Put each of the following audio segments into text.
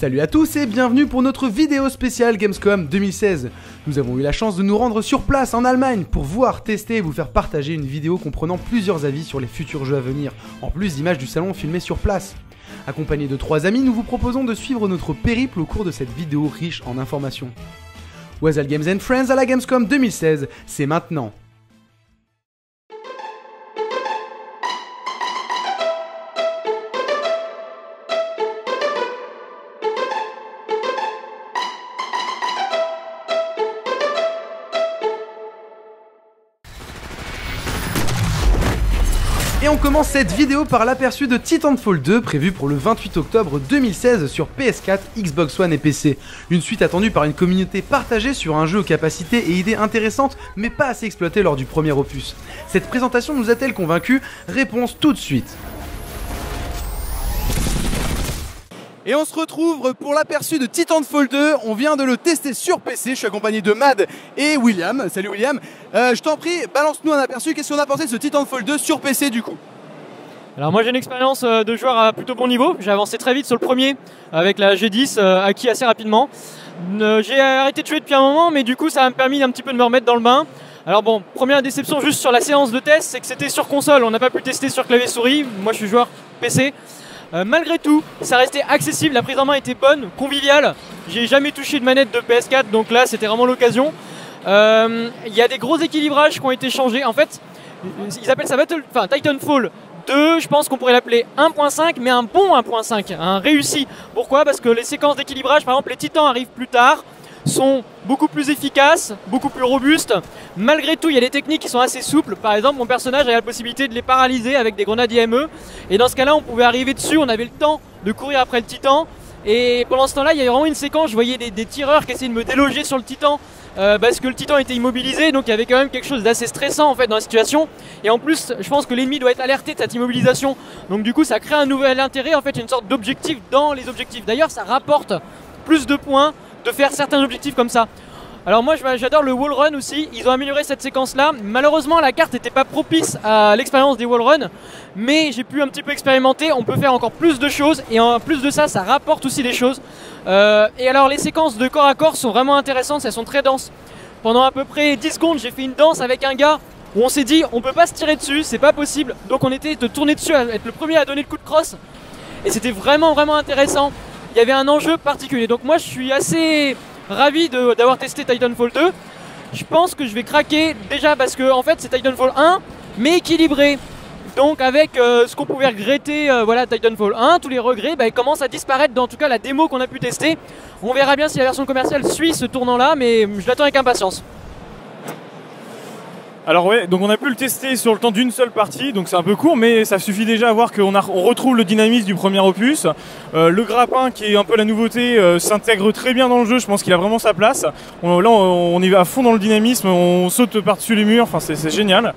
Salut à tous et bienvenue pour notre vidéo spéciale Gamescom 2016. Nous avons eu la chance de nous rendre sur place en Allemagne pour voir, tester et vous faire partager une vidéo comprenant plusieurs avis sur les futurs jeux à venir, en plus d'images du salon filmées sur place. Accompagnés de trois amis, nous vous proposons de suivre notre périple au cours de cette vidéo riche en informations. Wazel Games and Friends à la Gamescom 2016, c'est maintenant. Commence cette vidéo par l'aperçu de Titanfall 2 prévu pour le 28 octobre 2016 sur PS4, Xbox One et PC. Une suite attendue par une communauté partagée sur un jeu aux capacités et idées intéressantes mais pas assez exploitées lors du premier opus. Cette présentation nous a-t-elle convaincus Réponse tout de suite. Et on se retrouve pour l'aperçu de Titanfall 2. On vient de le tester sur PC. Je suis accompagné de Mad et William. Salut William. Euh, je t'en prie, balance-nous un aperçu. Qu'est-ce qu'on a pensé de ce Titanfall 2 sur PC du coup? Alors moi j'ai une expérience euh, de joueur à plutôt bon niveau, j'ai avancé très vite sur le premier avec la G10 euh, acquis assez rapidement. J'ai arrêté de jouer depuis un moment mais du coup ça m'a permis un petit peu de me remettre dans le bain. Alors bon, première déception juste sur la séance de test, c'est que c'était sur console, on n'a pas pu tester sur clavier souris, moi je suis joueur PC. Euh, malgré tout, ça restait accessible, la prise en main était bonne, conviviale. J'ai jamais touché de manette de PS4, donc là c'était vraiment l'occasion. Il y a des gros équilibrages qui ont été changés. En fait, ils appellent ça Battle, enfin Titanfall 2, je pense qu'on pourrait l'appeler 1.5, mais un bon 1.5, un réussi. Pourquoi? Parce que les séquences d'équilibrage, par exemple, les titans arrivent plus tard, sont beaucoup plus efficaces, beaucoup plus robustes. Malgré tout, il y a des techniques qui sont assez souples. Par exemple, mon personnage avait la possibilité de les paralyser avec des grenades IME. Et dans ce cas-là, on pouvait arriver dessus, on avait le temps de courir après le titan. Et pendant ce temps-là, il y a vraiment une séquence, je voyais des, tireurs qui essayaient de me déloger sur le titan. Euh, parce que le titan était immobilisé, donc il y avait quand même quelque chose d'assez stressant en fait dans la situation. Et en plus, je pense que l'ennemi doit être alerté de cette immobilisation. Donc du coup, ça crée un nouvel intérêt, en fait, une sorte d'objectif dans les objectifs. D'ailleurs, ça rapporte plus de points de faire certains objectifs comme ça. Alors moi j'adore le wall run aussi, ils ont amélioré cette séquence là. Malheureusement la carte n'était pas propice à l'expérience des wall run, mais j'ai pu un petit peu expérimenter, on peut faire encore plus de choses et en plus de ça ça rapporte aussi des choses. Euh, et alors les séquences de corps à corps sont vraiment intéressantes, elles sont très denses. Pendant à peu près 10 secondes j'ai fait une danse avec un gars où on s'est dit on peut pas se tirer dessus, c'est pas possible. Donc on était de tourner dessus, être le premier à donner le coup de crosse. Et c'était vraiment vraiment intéressant. Il y avait un enjeu particulier. Donc moi je suis assez ravi d'avoir testé Titanfall 2. Je pense que je vais craquer déjà parce que en fait c'est Titanfall 1 mais équilibré. Donc avec euh, ce qu'on pouvait regretter, euh, voilà Titanfall 1, tous les regrets bah, commencent à disparaître dans tout cas la démo qu'on a pu tester. On verra bien si la version commerciale suit ce tournant là, mais je l'attends avec impatience. Alors ouais, donc on a pu le tester sur le temps d'une seule partie, donc c'est un peu court, mais ça suffit déjà à voir qu'on on retrouve le dynamisme du premier opus. Euh, le grappin, qui est un peu la nouveauté, euh, s'intègre très bien dans le jeu, je pense qu'il a vraiment sa place. Là, on, est à fond dans le dynamisme, on saute par-dessus les murs, enfin c'est génial.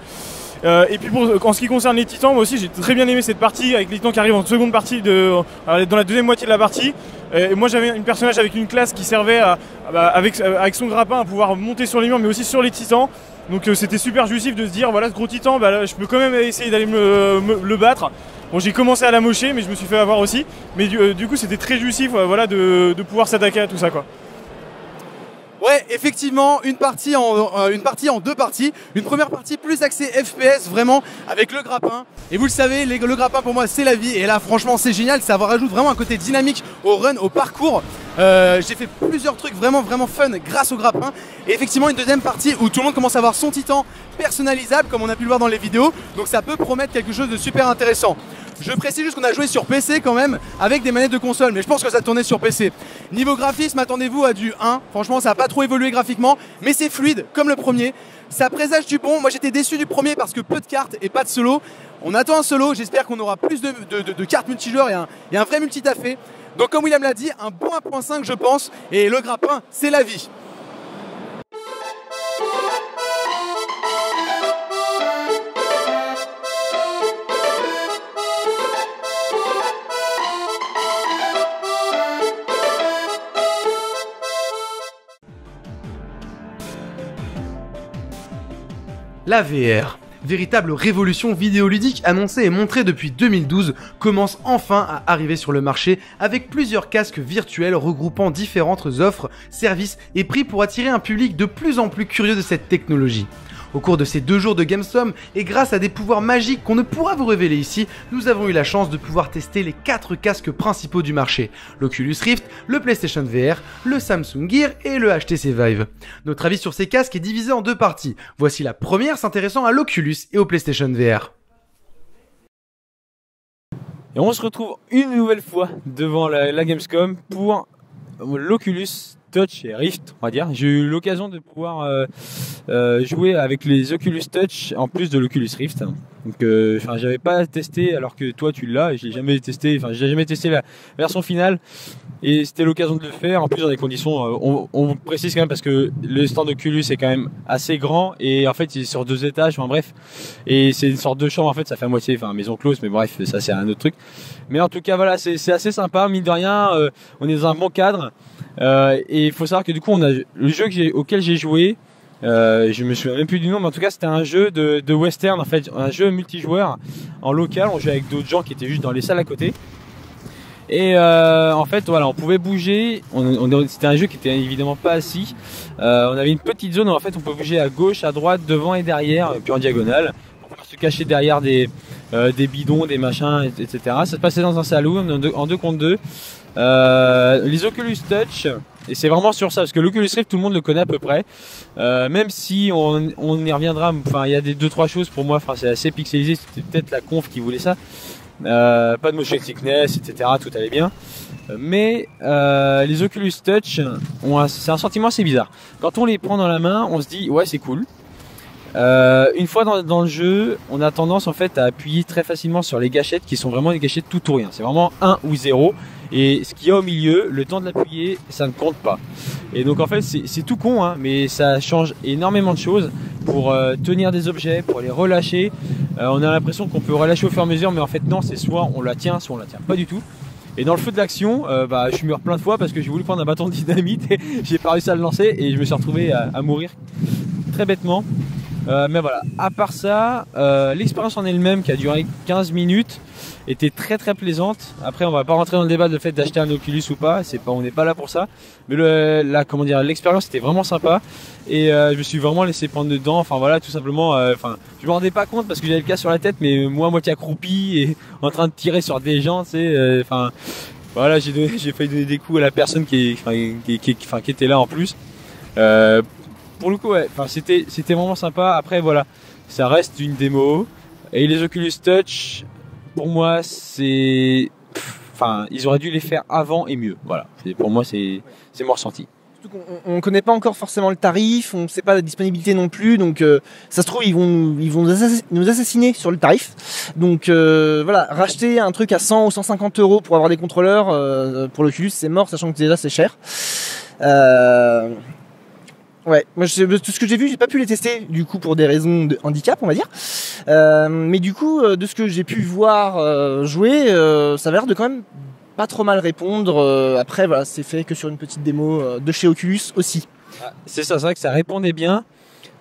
Euh, et puis en ce qui concerne les titans, moi aussi j'ai très bien aimé cette partie avec les titans qui arrivent en seconde partie, de, dans la deuxième moitié de la partie. Moi j'avais un personnage avec une classe qui servait bah, avec son grappin à pouvoir monter sur les murs mais aussi sur les titans. Donc euh, c'était super jouissif de se dire voilà ce gros titan, bah, je peux quand même essayer d'aller me, le battre. Bon j'ai commencé à la mocher mais je me suis fait avoir aussi. Mais du, euh, coup c'était très jouissif voilà, de, de pouvoir s'attaquer à tout ça quoi. Ouais, effectivement, une partie, en, euh, une partie en deux parties. Une première partie plus axée FPS, vraiment, avec le grappin. Et vous le savez, le grappin pour moi, c'est la vie. Et là, franchement, c'est génial. Ça rajoute vraiment un côté dynamique au run, au parcours. Euh, j'ai fait plusieurs trucs vraiment vraiment fun grâce au grappin et effectivement une deuxième partie où tout le monde commence à avoir son titan personnalisable comme on a pu le voir dans les vidéos donc ça peut promettre quelque chose de super intéressant je précise juste qu'on a joué sur PC quand même avec des manettes de console mais je pense que ça tournait sur PC niveau graphisme attendez-vous à du 1 franchement ça n'a pas trop évolué graphiquement mais c'est fluide comme le premier. Ça présage du bon. Moi j'étais déçu du premier parce que peu de cartes et pas de solo. On attend un solo. J'espère qu'on aura plus de, cartes multijoueurs et un, et un vrai donc comme William l'a dit, un bon 1.5 je pense, et le grappin, c'est la vie. La VR, véritable révolution vidéoludique annoncée et montrée depuis 2012, commence enfin à arriver sur le marché avec plusieurs casques virtuels regroupant différentes offres, services et prix pour attirer un public de plus en plus curieux de cette technologie. Au cours de ces deux jours de Gamescom, et grâce à des pouvoirs magiques qu'on ne pourra vous révéler ici, nous avons eu la chance de pouvoir tester les quatre casques principaux du marché. L'Oculus Rift, le PlayStation VR, le Samsung Gear et le HTC Vive. Notre avis sur ces casques est divisé en deux parties. Voici la première s'intéressant à l'Oculus et au PlayStation VR. Et on se retrouve une nouvelle fois devant la, la Gamescom pour l'Oculus Touch et Rift, on va dire. J'ai eu l'occasion de pouvoir euh, euh, jouer avec les Oculus Touch en plus de l'Oculus Rift. Donc, euh, enfin, j'avais pas testé alors que toi tu l'as et je l'ai jamais testé. Enfin, j'ai jamais testé la version finale et c'était l'occasion de le faire. En plus dans des conditions, on, précise quand même parce que le stand Oculus est quand même assez grand et en fait il est sur deux étages. Enfin bref, et c'est une sorte de chambre en fait. Ça fait à moitié, enfin maison close, mais bref, ça c'est un autre truc. Mais en tout cas voilà, c'est assez sympa. Mine de rien, on est dans un bon cadre. Euh, et il faut savoir que du coup, on a le jeu auquel j'ai joué. Euh, je me souviens même plus du nom, mais en tout cas, c'était un jeu de, western, en fait, un jeu multijoueur en local. On jouait avec d'autres gens qui étaient juste dans les salles à côté. Et euh, en fait, voilà, on pouvait bouger. C'était un jeu qui était évidemment pas assis. Euh, on avait une petite zone où en fait, on peut bouger à gauche, à droite, devant et derrière, puis en diagonale. On pouvait se cacher derrière des bidons, des machins, et- etc. Ça se passait dans un salon en deux, en deux contre deux. Euh, les Oculus Touch, et c'est vraiment sur ça, parce que l'Oculus Rift, tout le monde le connaît à peu près. Euh, même si on, y reviendra, enfin, il y a des deux trois choses pour moi. C'est assez pixelisé. C'était peut-être la conf qui voulait ça. Euh, pas de motion sickness, etc. Tout allait bien. Mais les Oculus Touch, c'est un sentiment assez bizarre. Quand on les prend dans la main, on se dit ouais c'est cool. Une fois dans, dans le jeu, on a tendance en fait à appuyer très facilement sur les gâchettes qui sont vraiment des gâchettes tout ou rien. C'est vraiment 1 ou 0. Et ce qu'il y a au milieu, le temps de l'appuyer, ça ne compte pas. Et donc en fait c'est tout con, hein, mais ça change énormément de choses pour euh, tenir des objets, pour les relâcher. Euh, on a l'impression qu'on peut relâcher au fur et à mesure, mais en fait non, c'est soit on la tient, soit on la tient pas du tout. Et dans le feu de l'action, euh, bah, je suis plein de fois parce que j'ai voulu prendre un bâton de dynamite et j'ai pas réussi à le lancer et je me suis retrouvé à mourir très bêtement. Euh, mais voilà, à part ça, euh, l'expérience en elle-même qui a duré 15 minutes était très très plaisante. Après, on va pas rentrer dans le débat de fait d'acheter un Oculus ou pas, c'est pas, on n'est pas là pour ça. Mais le, la, comment dire, l'expérience était vraiment sympa et euh, je me suis vraiment laissé prendre dedans. Enfin voilà, tout simplement. euh, Enfin, je me rendais pas compte parce que j'avais le cas sur la tête, mais moi moitié accroupi et en train de tirer sur des gens, tu sais. euh, Enfin, voilà, j'ai j'ai failli donner des coups à la personne qui, qui, qui, qui était là en plus. Euh, pour le coup, ouais, enfin, c'était, c'était vraiment sympa. Après, voilà, ça reste une démo. Et les Oculus Touch, pour moi, c'est, enfin, ils auraient dû les faire avant et mieux. Voilà, pour moi, c'est, c'est mon ressenti. On ne connaît pas encore forcément le tarif, on ne sait pas la disponibilité non plus, donc euh, ça se trouve ils vont nous, ils vont nous assass- nous assassiner sur le tarif. Donc euh, voilà, racheter un truc à 100 ou 150 euros pour avoir des contrôleurs euh, pour l'Oculus, c'est mort, sachant que déjà c'est cher. Ouais, moi je, tout ce que j'ai vu, j'ai pas pu les tester du coup pour des raisons de handicap, on va dire. Euh, mais du coup, euh, de ce que j'ai pu voir euh, jouer, euh, ça a l'air de quand même pas trop mal répondre. Euh, après, voilà, c'est fait que sur une petite démo euh, de chez Oculus aussi. C'est ça, c'est vrai que ça répondait bien.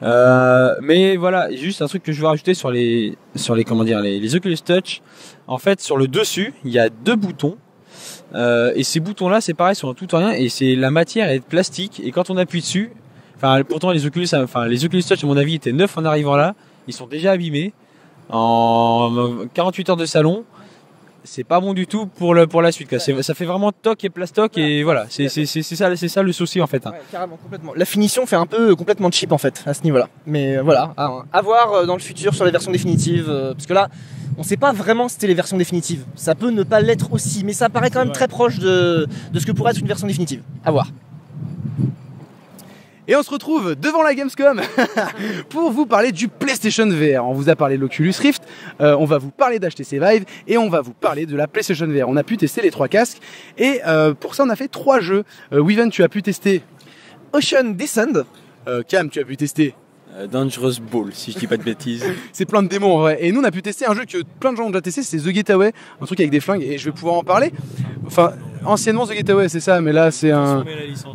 Mais voilà, juste un truc que je veux rajouter sur les, sur les, comment dire, les, les Oculus Touch. En fait, sur le dessus, il y a deux boutons. Euh, et ces boutons-là, c'est pareil, sont tout ou rien. Et c'est la matière est plastique. Et quand on appuie dessus, enfin, pourtant les Oculus, enfin, les Oculus Touch, à mon avis, étaient neufs en arrivant là. Ils sont déjà abîmés. En 48 heures de salon, c'est pas bon du tout pour le, pour la suite. quoi. Ça fait vraiment toc et plastoc. Et voilà, c'est, ça, c'est ça le souci en fait. hein. Ouais, carrément, complètement. La finition fait un peu complètement cheap en fait à ce niveau-là. Mais euh, voilà, à, à voir euh, dans le futur sur les versions définitives, euh, parce que là, on sait pas vraiment si c'était les versions définitives. Ça peut ne pas l'être aussi, mais ça paraît quand même vrai. très proche de, de ce que pourrait être une version définitive. À voir. Et on se retrouve devant la Gamescom pour vous parler du PlayStation VR. On vous a parlé de l'Oculus Rift, euh, on va vous parler d'HTC Vive et on va vous parler de la PlayStation VR. On a pu tester les trois casques et euh, pour ça on a fait trois jeux. Euh, Weaven, tu as pu tester. Ocean Descend, Euh, Cam, tu as pu tester. Dangerous Ball, si je dis pas de bêtises. C'est plein de démos en vrai. Et nous on a pu tester un jeu que plein de gens ont déjà testé, c'est The Getaway, un truc avec des flingues et je vais pouvoir en parler. Enfin, anciennement The Gateway, c'est ça, mais là c'est un.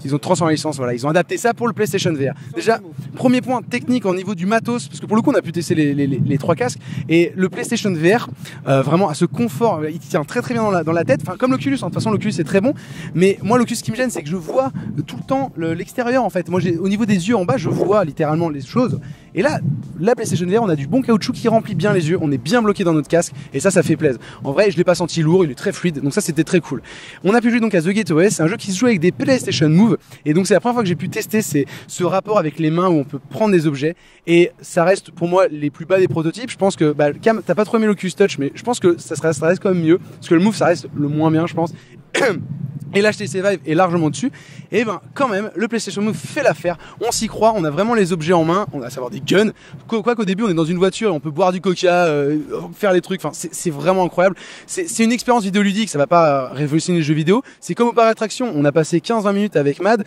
Ils ont transformé la licence, voilà. Ils ont adapté ça pour le PlayStation VR. Déjà, premier point technique au niveau du matos, parce que pour le coup, on a pu tester les, les- les- les trois casques. Et le PlayStation VR, euh, vraiment à ce confort, il tient très très bien dans la, dans la tête. Enfin, comme l'Oculus, hein. de toute façon, l'Oculus est très bon. Mais moi, l'Oculus, ce qui me gêne, c'est que je vois tout le temps le- l'extérieur en fait. Moi, au niveau des yeux en bas, je vois littéralement les choses. Et là, la PlayStation VR, on a du bon caoutchouc qui remplit bien les yeux. On est bien bloqué dans notre casque. Et ça, ça fait plaisir. En vrai, je l'ai pas senti lourd, il est très fluide. Donc ça, c'était très cool. On a pu jouer donc à The Gateway. C'est un jeu qui se joue avec des PlayStation Move. Et donc, c'est la première fois que j'ai pu tester ce rapport avec les mains où on peut prendre des objets. Et ça reste pour moi les plus bas des prototypes. Je pense que, bah, Cam, t'as pas trop aimé l'Oculus Touch, mais je pense que ça, serait- ça reste quand même mieux. Parce que le Move, ça reste le moins bien, je pense. Et l'HTC Vive est largement dessus. Et ben quand même, le PlayStation Move fait l'affaire. On s'y croit, on a vraiment les objets en main, on a à savoir des guns. Quoi qu'au début, on est dans une voiture, on peut boire du coca, euh, faire des trucs. C'est vraiment incroyable. C'est une expérience vidéoludique, ça va pas révolutionner les jeux vidéo. C'est comme au parc d'attraction. On a passé 15-20 minutes avec Mad.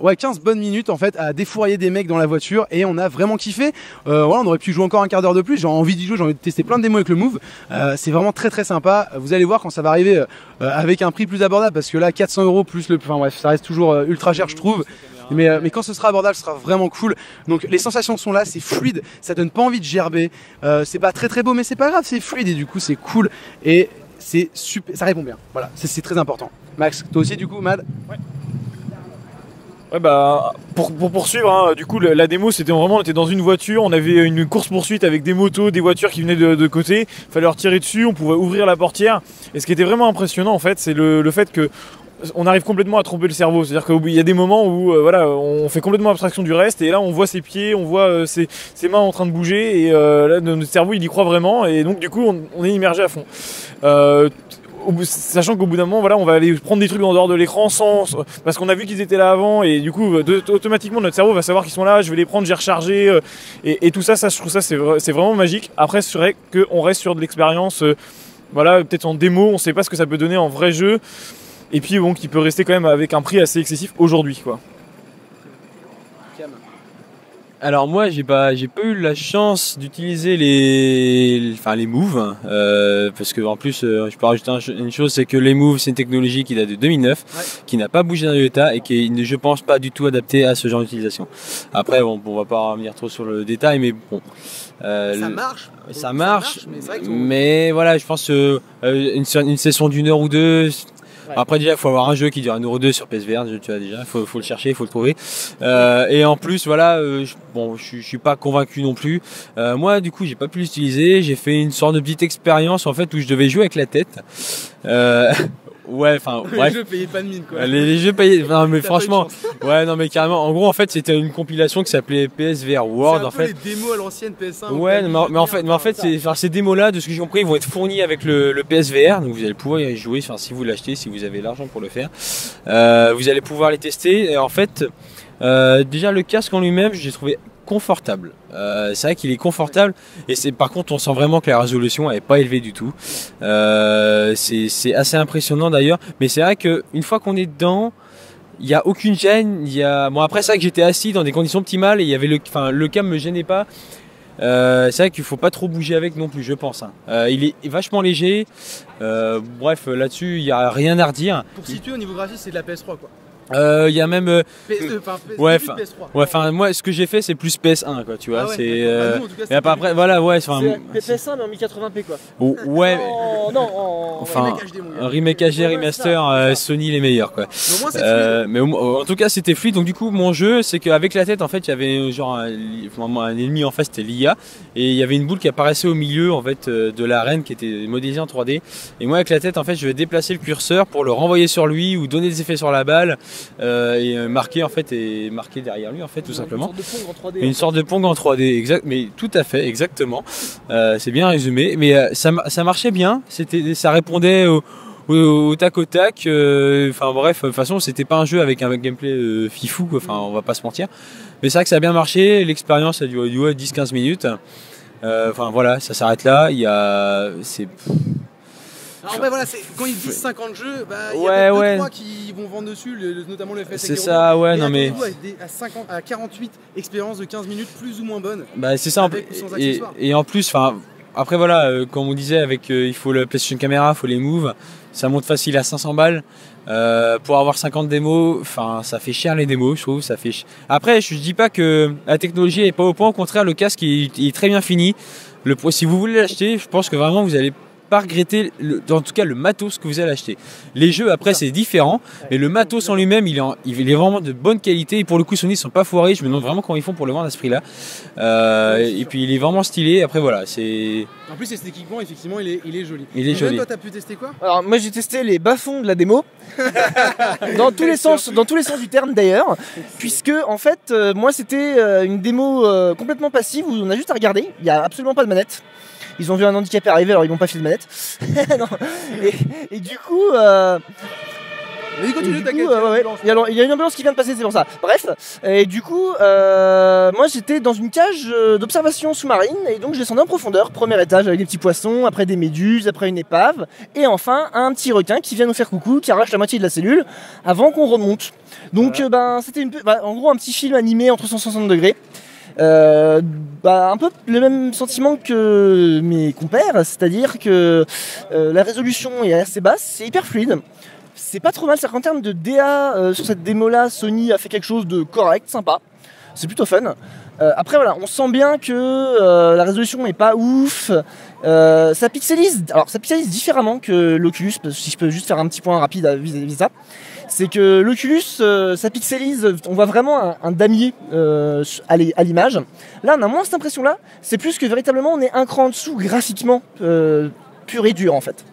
Ouais, 15 bonnes minutes en fait à défourailler des mecs dans la voiture et on a vraiment kiffé. Euh, voilà, on aurait pu jouer encore un quart d'heure de plus. J'ai envie d'y jouer, j'ai envie de tester plein de démos avec le Move. Euh, c'est vraiment très très sympa. Vous allez voir quand ça va arriver euh, avec un prix plus abordable parce que là 400 euros plus le, enfin bref, ça reste toujours ultra cher je trouve. Mais, mais quand ce sera abordable, ce sera vraiment cool. Donc les sensations sont là, c'est fluide, ça donne pas envie de gerber. C'est pas très très beau, mais c'est pas grave, c'est fluide et du coup c'est cool et c'est super, ça répond bien. Voilà, c'est très important. Max, toi aussi du coup, Mad? Bah pour, pour poursuivre, hein, du coup la démo c'était vraiment on était dans une voiture, on avait une course poursuite avec des motos, des voitures qui venaient de, de côté, fallait leur tirer dessus, on pouvait ouvrir la portière. Et ce qui était vraiment impressionnant en fait, c'est le, fait que on arrive complètement à tromper le cerveau. C'est-à-dire qu'il y a des moments où euh, voilà, on fait complètement abstraction du reste et là on voit ses pieds, on voit euh, ses, mains en train de bouger et euh, là notre cerveau il y croit vraiment et donc du coup on est immergé à fond. Sachant qu'au bout d'un moment, voilà, on va aller prendre des trucs en dehors de l'écran sans, parce qu'on a vu qu'ils étaient là avant et du coup, automatiquement, notre cerveau va savoir qu'ils sont là. Je vais les prendre, j'ai rechargé euh, et, tout ça, ça, je trouve ça, c'est vra- c'est vraiment magique. Après, c'est vrai qu'on reste sur de l'expérience, euh, voilà, peut-être en démo, on sait pas ce que ça peut donner en vrai jeu. Et puis bon, qui peut rester quand même avec un prix assez excessif aujourd'hui, quoi. Alors moi j'ai pas j'ai pas eu la chance d'utiliser les enfin les moves euh, parce que en plus euh, je peux rajouter une chose c'est que les moves c'est une technologie qui date de 2009 Ouais. qui n'a pas bougé d'un iota et qui est je pense pas du tout adaptée à ce genre d'utilisation. Après bon on va pas revenir trop sur le détail mais bon euh, le- marche. ça marche, mais c'est vrai que ton- mais voilà, je pense euh, euh, une, une session d'une heure ou deux. Après déjà, il faut avoir un jeu qui dure une heure ou deux sur PSVR, tu vois déjà, faut, faut le chercher, il faut le trouver. Euh, et en plus, voilà, euh, bon, je, suis- pas convaincu non plus. Euh, moi, du coup, j'ai pas pu l'utiliser. J'ai fait une sorte de petite expérience en fait où je devais jouer avec la tête. Ouais, enfin, bref. jeux payaient pas de mine quoi. Les, les jeux payés, non mais franchement, ouais non mais carrément. En gros, en fait, c'était une compilation qui s'appelait PSVR World un en peu fait. les démos à l'ancienne PS1. où Ouais, mais, mais en fait, mais en fait, enfin, ces démos-là, de ce que j'ai compris, ils vont être fournis avec le, le PSVR, donc vous allez pouvoir y jouer, enfin, si vous l'achetez, si vous avez l'argent pour le faire. Euh, vous allez pouvoir les tester. Et en fait, euh, déjà le casque en lui-même, j'ai trouvé Euh, c'est vrai qu'il est confortable et c'est par contre on sent vraiment que la résolution elle est pas élevée du tout. Euh, c'est, assez impressionnant d'ailleurs, mais c'est vrai que une fois qu'on est dedans, il y a aucune gêne. Y a bon après c'est vrai que j'étais assis dans des conditions optimales et il y avait le, enfin le cam me gênait pas. Euh, c'est vrai qu'il faut pas trop bouger avec non plus, je pense. hein. Il est vachement léger. Bref, là-dessus, il y a rien à redire. Pour situer au niveau graphique, c'est de la PS3 quoi. Euh, Il y a même, euh, PS2, enfin PS2, Ouais, début de enfin, PS3. ouais, enfin, moi, ce que j'ai fait, c'est plus PS1, quoi, tu vois. Ah ouais, c'est. euh, Bah, nous, en tout cas, et c'était après, après, voilà, ouais, enfin, C'est PS1 mais en 1080p quoi. oh, ouais, Oh, non, en- Enfin, remake HD, mon gars. un remake HD, remaster, euh, Sony les meilleurs, quoi. Mais au moins, Euh, mais en tout cas c'était fluide donc du coup mon jeu c'est qu'avec la tête en fait il y avait euh, genre un, un ennemi en face c'était l'IA et il y avait une boule qui apparaissait au milieu en fait euh, de l'arène qui était modélisée en 3D et moi avec la tête en fait je vais déplacer le curseur pour le renvoyer sur lui ou donner des effets sur la balle euh, et euh, marquer en fait et marquer derrière lui en fait tout simplement Une sorte de pong en 3D. une sorte de Pong en 3D, exact, mais tout à fait, exactement. Euh, c'est bien résumé, mais euh, ça, ça marchait bien. C'était, ça répondait au, au, tac au tac. euh, Enfin bref, de toute façon, c'était pas un jeu avec un gameplay euh, fifou. Enfin, on va pas se mentir. Mais c'est vrai que ça a bien marché. L'expérience a duré duré 10-15 minutes. Euh, Enfin voilà, ça s'arrête là. Il y a, c'est Alors, voilà, c'est- quand ils disent 50 jeux, bah, il y a ouais. 3 qui vont vendre dessus, le- le- notamment le FS c'est ça, ouais, non mais. À, des- à 50, à 48 expériences de 15 minutes plus ou moins bonnes. Bah, c'est ça. en plus. et, en plus, enfin, après voilà, euh, comme on disait, avec euh, il faut la PlayStation Camera, il faut les moves, ça monte facile à 500 balles. Euh, pour avoir 50 démos, enfin ça fait cher les démos, je trouve. Ça fait. ch- Après, je dis pas que la technologie est pas au point. Au contraire, le casque il, il est très bien fini. Le, si vous voulez l'acheter, je pense que vraiment vous allez pas regretter, le- en tout cas le matos que vous allez acheter. Les jeux après c'est différent, mais le matos en lui-même il est, en- il est vraiment de bonne qualité et pour le coup Sony ils sont pas foirés. Je me demande vraiment comment ils font pour le vendre à ce prix-là. Euh, et puis il est vraiment stylé. Après voilà, c'est En plus, cet équipement, effectivement, il est, il est joli. il est joli. toi, t'as pu tester quoi? Alors moi j'ai testé les bas-fonds de la démo dans tous les sens, dans tous les sens du terme d'ailleurs, puisque en fait euh, moi c'était euh, une démo euh, complètement passive où on a juste à regarder, il y a absolument pas de manette. Ils ont vu un handicapé arriver alors ils n'ont pas fait de manette. Et, et du coup, euh, et continue, du t'inquiète. coup, euh, ouais, ouais. Il, y a, il y a une ambulance qui vient de passer, c'est pour ça. Bref, et du coup, euh, moi j'étais dans une cage euh, d'observation sous-marine et donc je descendais en profondeur, premier étage avec des petits poissons, après des méduses, après une épave et enfin un petit requin qui vient nous faire coucou, qui arrache la moitié de la cellule avant qu'on remonte. Donc euh, ben c'était une, bah, en gros un petit film animé en 360 degrés. Euh, bah, un peu le même sentiment que mes compères, c'est-à-dire que euh, la résolution est assez basse, c'est hyper fluide. C'est pas trop mal, c'est qu'en termes de DA euh, sur cette démo là, Sony a fait quelque chose de correct, sympa. C'est plutôt fun. Après voilà, on sent bien que la résolution est pas ouf. Ça pixelise, alors ça pixelise différemment que l'Oculus, si je peux juste faire un petit point rapide vis-à-vis de ça, c'est que l'Oculus, euh, ça pixelise, on voit vraiment un, damier euh, à l'image. Là, on a moins cette impression-là, c'est plus que véritablement on est un cran en dessous graphiquement, euh, pur et dur en fait.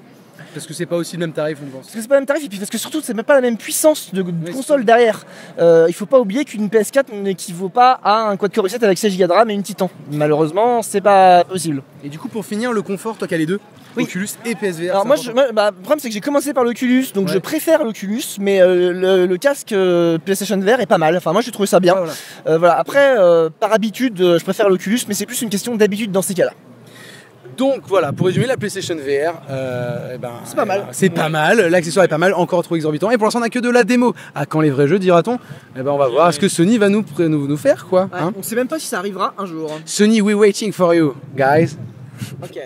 Parce que c'est pas aussi le même tarif, on pense. Parce que c'est pas le même tarif et puis parce que surtout c'est même pas la même puissance de, console derrière. Euh, il faut pas oublier qu'une PS4 n'équivaut pas à un quad-core i7 avec 16 Go de RAM et une Titan. Malheureusement, c'est pas possible. Et du coup, pour finir, le confort, toi qui as les deux, Oui. Oculus et PSVR. Alors moi, je, important. moi, bah, le problème c'est que j'ai commencé par l'Oculus, donc Ouais. je préfère l'Oculus, mais euh, le, le casque euh, PlayStation VR est pas mal. Enfin moi j'ai trouvé ça bien. Voilà. Euh, voilà. Après, euh, par habitude, je préfère l'Oculus, mais c'est plus une question d'habitude dans ces cas-là. Donc voilà, pour résumer, la PlayStation VR, euh, eh ben, C'est pas mal. eh ben, c'est pas mal. L'accessoire est pas mal, encore trop exorbitant. Et pour l'instant, on n'a que de la démo. Ah, quand les vrais jeux, dira-t-on Eh ben, on va voir ce que Sony va nous, pr- nous, nous faire, quoi. hein. on sait même pas si ça arrivera un jour. Sony, we're waiting for you, guys. Ok.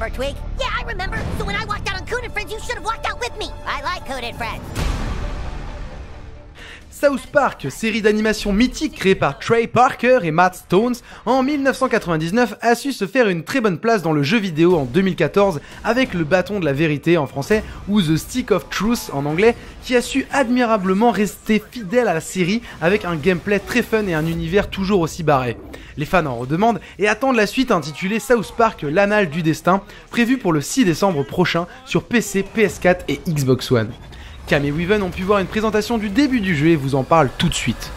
Remember, Tweak? Yeah, I remember. So when I walked out on Coon and Friends, you should have walked out with me. I like Coon and Friends. South Park, série d'animation mythique créée par Trey Parker et Matt Stones en 1999, a su se faire une très bonne place dans le jeu vidéo en 2014 avec le bâton de la vérité en français ou The Stick of Truth en anglais, qui a su admirablement rester fidèle à la série avec un gameplay très fun et un univers toujours aussi barré. Les fans en redemandent et attendent la suite intitulée South Park l'annale du destin, prévue pour le 6 décembre prochain sur PC, PS4 et Xbox One. Cam et Weaven ont pu voir une présentation du début du jeu et vous en parlent tout de suite.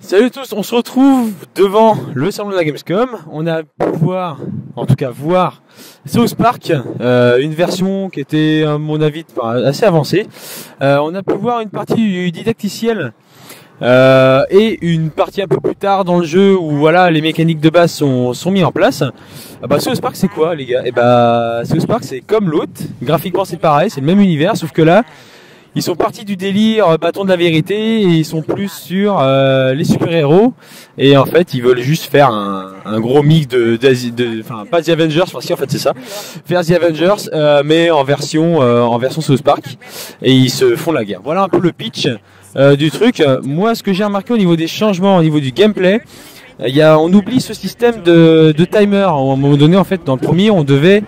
Salut à tous, on se retrouve devant le salon de la Gamescom. On a pu voir, en tout cas voir, South Park, euh, une version qui était à mon avis assez avancée. Euh, on a pu voir une partie didacticielle euh, et une partie un peu plus tard dans le jeu où voilà les mécaniques de base sont, sont mis en place. Ah bah South Park c'est quoi les gars? Et bah South Park c'est comme l'autre, graphiquement c'est pareil, c'est le même univers sauf que là ils sont partis du délire euh, bâton de la vérité et ils sont plus sur euh, les super-héros. Et en fait ils veulent juste faire un, gros mix de, enfin pas The Avengers, enfin si en fait c'est ça, faire The Avengers mais en version en version South Park. Et ils se font la guerre. Voilà un peu le pitch euh, du truc. Euh, Moi ce que j'ai remarqué au niveau des changements, au niveau du gameplay, euh, y a, on oublie ce système de, timer. À un moment donné, en fait, dans le premier, on devait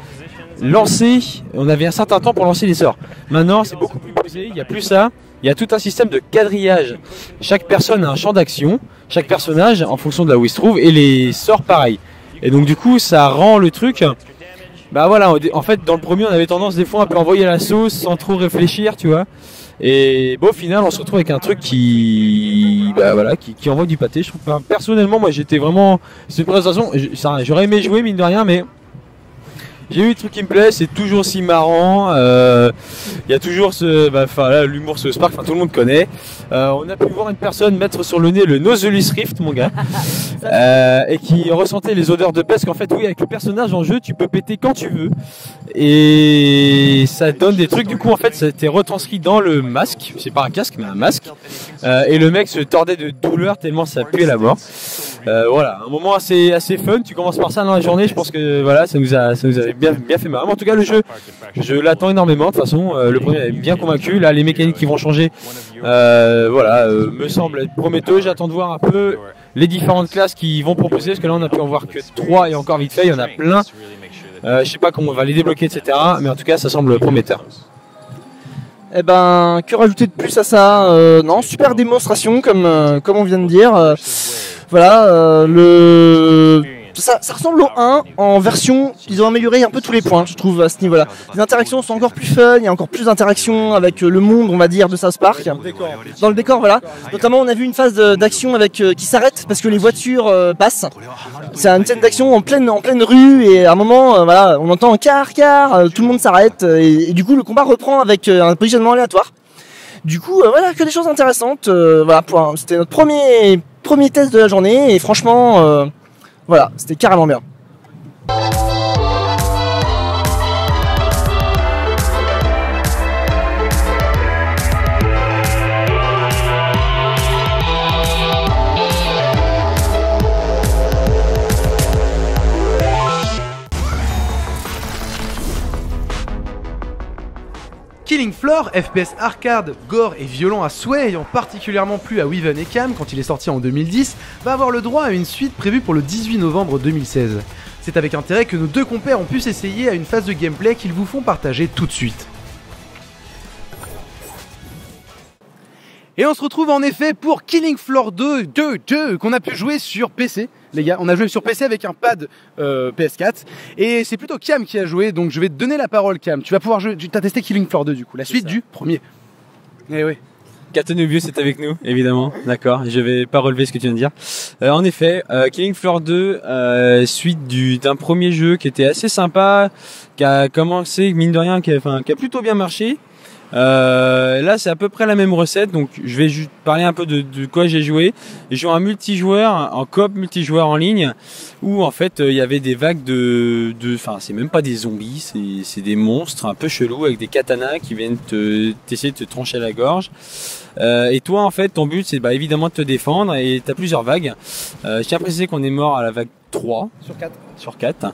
lancer, on avait un certain temps pour lancer les sorts. Maintenant, c'est beaucoup plus posé, il n'y a plus ça. Il y a tout un système de quadrillage. Chaque personne a un champ d'action, chaque personnage en fonction de là où il se trouve, et les sorts pareil. Et donc du coup, ça rend le truc. Bah voilà, en fait, dans le premier, on avait tendance des fois un peu à envoyer la sauce sans trop réfléchir, tu vois. Et bon, au final, on se retrouve avec un truc qui, bah voilà, qui, envoie du pâté. Je trouve, personnellement, moi, j'étais vraiment, c'est une présentation. J'aurais aimé jouer mine de rien, mais j'ai vu le truc qui me plaît, c'est toujours si marrant. euh, Il y a toujours ce, bah, enfin là, l'humour ce Spark, enfin tout le monde connaît. Euh, on a pu voir une personne mettre sur le nez le Nautilus Rift, mon gars, euh, et qui ressentait les odeurs de peste. Qu'en fait, oui, avec le personnage en jeu, tu peux péter quand tu veux, et ça donne des trucs. Du coup, en fait, ça a été retranscrit dans le masque. C'est pas un casque, mais un masque. Euh, et le mec se tordait de douleur tellement ça puait la mort. Euh, voilà, un moment assez assez fun. Tu commences par ça dans la journée. Je pense que voilà, ça nous a ça nous avait bien bien fait marrer. Mais en tout cas, le jeu, je l'attends énormément. De toute façon, euh, le premier est bien convaincu. Là, les mécaniques qui vont changer, euh, voilà, me semble être prometteux. J'attends de voir un peu les différentes classes qui vont proposer, parce que là, on a pu en voir que trois et encore vite fait. Il y en a plein. Je sais pas comment on va les débloquer, etc. Mais en tout cas, ça semble prometteur. Eh ben, que rajouter de plus à ça? Non, super démonstration comme comme on vient de dire. Voilà, euh, le ça, ça ressemble au 1 en version. Ils ont amélioré un peu tous les points, je trouve, à ce niveau-là. Les interactions sont encore plus fun. Il y a encore plus d'interactions avec euh, le monde, on va dire, de South Park. Dans le décor, voilà. Notamment, on a vu une phase d'action avec euh, qui s'arrête parce que les voitures euh, passent. C'est une scène d'action en pleine en pleine rue et à un moment, euh, voilà, on entend car car, euh, tout le monde s'arrête et, et du coup, le combat reprend avec euh, un positionnement aléatoire. Du coup, euh, voilà, que des choses intéressantes. euh, voilà, pour un- c'était notre premier premier test de la journée et franchement, euh, voilà, c'était carrément bien. Killing Floor, FPS arcade, gore et violent à souhait, ayant particulièrement plu à Weaven et Cam quand il est sorti en 2010, va avoir le droit à une suite prévue pour le 18 novembre 2016. C'est avec intérêt que nos deux compères ont pu s'essayer à une phase de gameplay qu'ils vous font partager tout de suite. Et on se retrouve en effet pour Killing Floor 2, 2, 2, qu'on a pu jouer sur PC. Les gars, on a joué sur PC avec un pad euh, PS4. Et c'est plutôt Cam qui a joué, donc je vais te donner la parole, Cam. Tu vas pouvoir jouer. Tu as testé Killing Floor 2 du coup, la suite du premier. Eh oui. Captain Obvious est avec nous, évidemment. D'accord, je vais pas relever ce que tu viens de dire. Euh, en effet, euh, Killing Floor 2, euh, suite du d'un premier jeu qui était assez sympa, qui a commencé mine de rien, qui a, enfin, qui a plutôt bien marché. Euh, là, c'est à peu près la même recette, donc je vais juste parler un peu de, de quoi j'ai joué. J'ai joué en multijoueur, en coop multijoueur en ligne, où en fait euh, il y avait des vagues de, enfin c'est même pas des zombies, c'est des monstres un peu chelous avec des katanas qui viennent te de te trancher la gorge. Euh, et toi, en fait, ton but, c'est bah, évidemment de te défendre et tu as plusieurs vagues. Euh, je qu'on est mort à la vague 3 Sur 4. sur 4.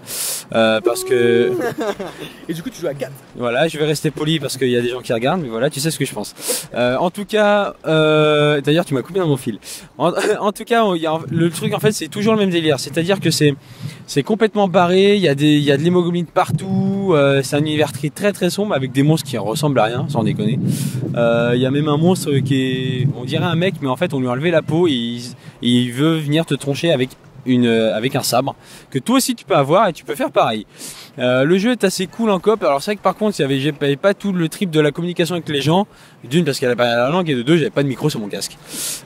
Euh, parce que, Et du coup, tu joues à 4. voilà, je vais rester poli parce qu'il y a des gens qui regardent, mais voilà, tu sais ce que je pense. Euh, en tout cas, euh, d'ailleurs, tu m'as coupé dans mon fil. En, en tout cas, il y a- le truc, en fait, c'est toujours le même délire. C'est-à-dire que c'est c'est complètement barré, il y a des il y a de l'hémoglobine partout, c'est un univers très très très sombre avec des monstres qui ressemblent à rien, sans déconner. Il y a même un monstre qui est, on dirait un mec, mais en fait on lui a enlevé la peau et il, il veut venir te troncher avec une euh, avec un sabre que toi aussi tu peux avoir et tu peux faire pareil. Euh, le jeu est assez cool en coop. Alors c'est vrai que par contre, j'avais pas tout le trip de la communication avec les gens. D'une parce qu'elle avait pas la langue et de deux, j'avais pas de micro sur mon casque.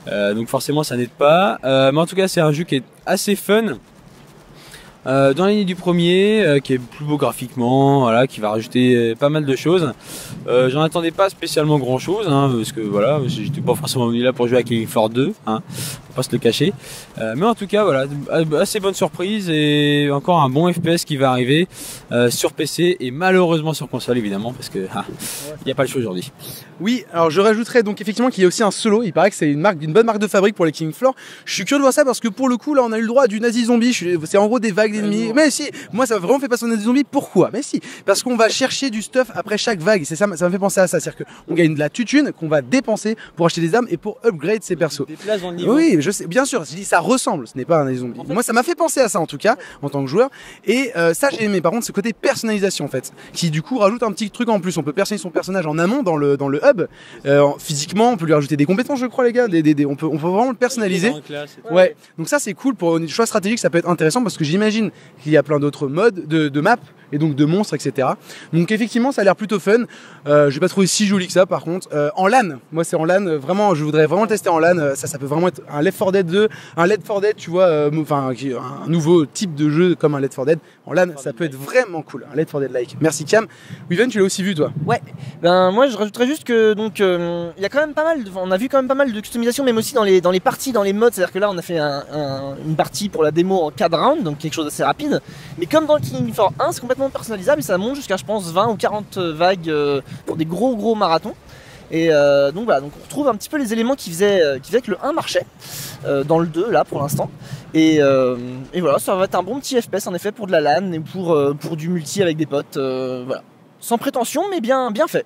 Euh, donc forcément, ça n'aide pas. Mais en tout cas, c'est un jeu qui est assez fun. Euh, dans la ligne du premier, euh, qui est plus beau graphiquement, voilà, qui va rajouter euh, pas mal de choses. Euh, J'en attendais pas spécialement grand chose, hein, parce que voilà, j'étais pas forcément venu là pour jouer à Killing Floor 2, hein, pas se le cacher. Mais en tout cas, voilà, assez bonne surprise et encore un bon FPS qui va arriver sur PC et malheureusement sur console évidemment, parce que ah, il n'y a pas le choix aujourd'hui. Oui, alors je rajouterais donc effectivement qu'il y a aussi un solo. Il paraît que c'est une marque, une bonne marque de fabrique pour les King Floor. Je suis curieux de voir ça parce que pour le coup, là, on a eu le droit à du nazi zombie. C'est en gros des vagues d'ennemis. Mais si, moi, ça m'a vraiment fait passer au nazi zombie. Pourquoi? Mais si, parce qu'on va chercher du stuff après chaque vague. C'est ça, ça me fait penser à ça. C'est-à-dire qu'on gagne de la tutune qu'on va dépenser pour acheter des armes et pour upgrade ses persos. Des places dans le Oui, je sais, bien sûr. Je dis ça ressemble. Ce n'est pas un nazi zombie. Moi, ça m'a fait penser à ça en tout cas en tant que joueur. Et euh, ça, j'ai aimé. Par contre, ce côté personnalisation en fait, qui du coup rajoute un petit truc en plus. On peut personnaliser son personnage en amont dans le dans le hub. Euh, physiquement, on peut lui rajouter des compétences, je crois, les gars. Des, des- des- on peut on peut vraiment le personnaliser. Ouais. Donc ça, c'est cool pour une choix stratégique. Ça peut être intéressant parce que j'imagine qu'il y a plein d'autres modes de, map et donc de monstres, etc. Donc effectivement, ça a l'air plutôt fun. Euh, je vais pas trouver si joli que ça, par contre. Euh, en LAN, moi c'est en LAN. euh, Vraiment, je voudrais vraiment le tester en LAN. Euh, Ça, ça peut vraiment être un Left 4 Dead 2, un Left 4 Dead, tu vois, enfin un nouveau type de jeu comme un Left 4 Dead. En LAN, ça peut être vraiment cool. Un Left 4 Dead like. Merci Cam. Wiven, tu l'as aussi vu toi? Ben moi je rajouterais juste que donc il y a quand même pas mal, on a vu quand même pas mal de customisation même aussi dans les dans les parties, dans les modes. C'est-à-dire que là on a fait un- un- une partie pour la démo en 4 rounds, donc quelque chose d'assez rapide. Mais comme dans Killing Floor 1, c'est complètement personnalisable et ça monte jusqu'à je pense 20 ou 40 vagues euh, pour des gros gros marathons. Et euh, donc voilà, donc on retrouve un petit peu les éléments qui faisaient, euh, qui faisaient que le 1 marchait euh, dans le 2 là pour l'instant. Et, euh, et voilà, ça va être un bon petit FPS en effet pour de la LAN et pour, euh, pour du multi avec des potes. euh, voilà. Sans prétention, mais bien, bien fait.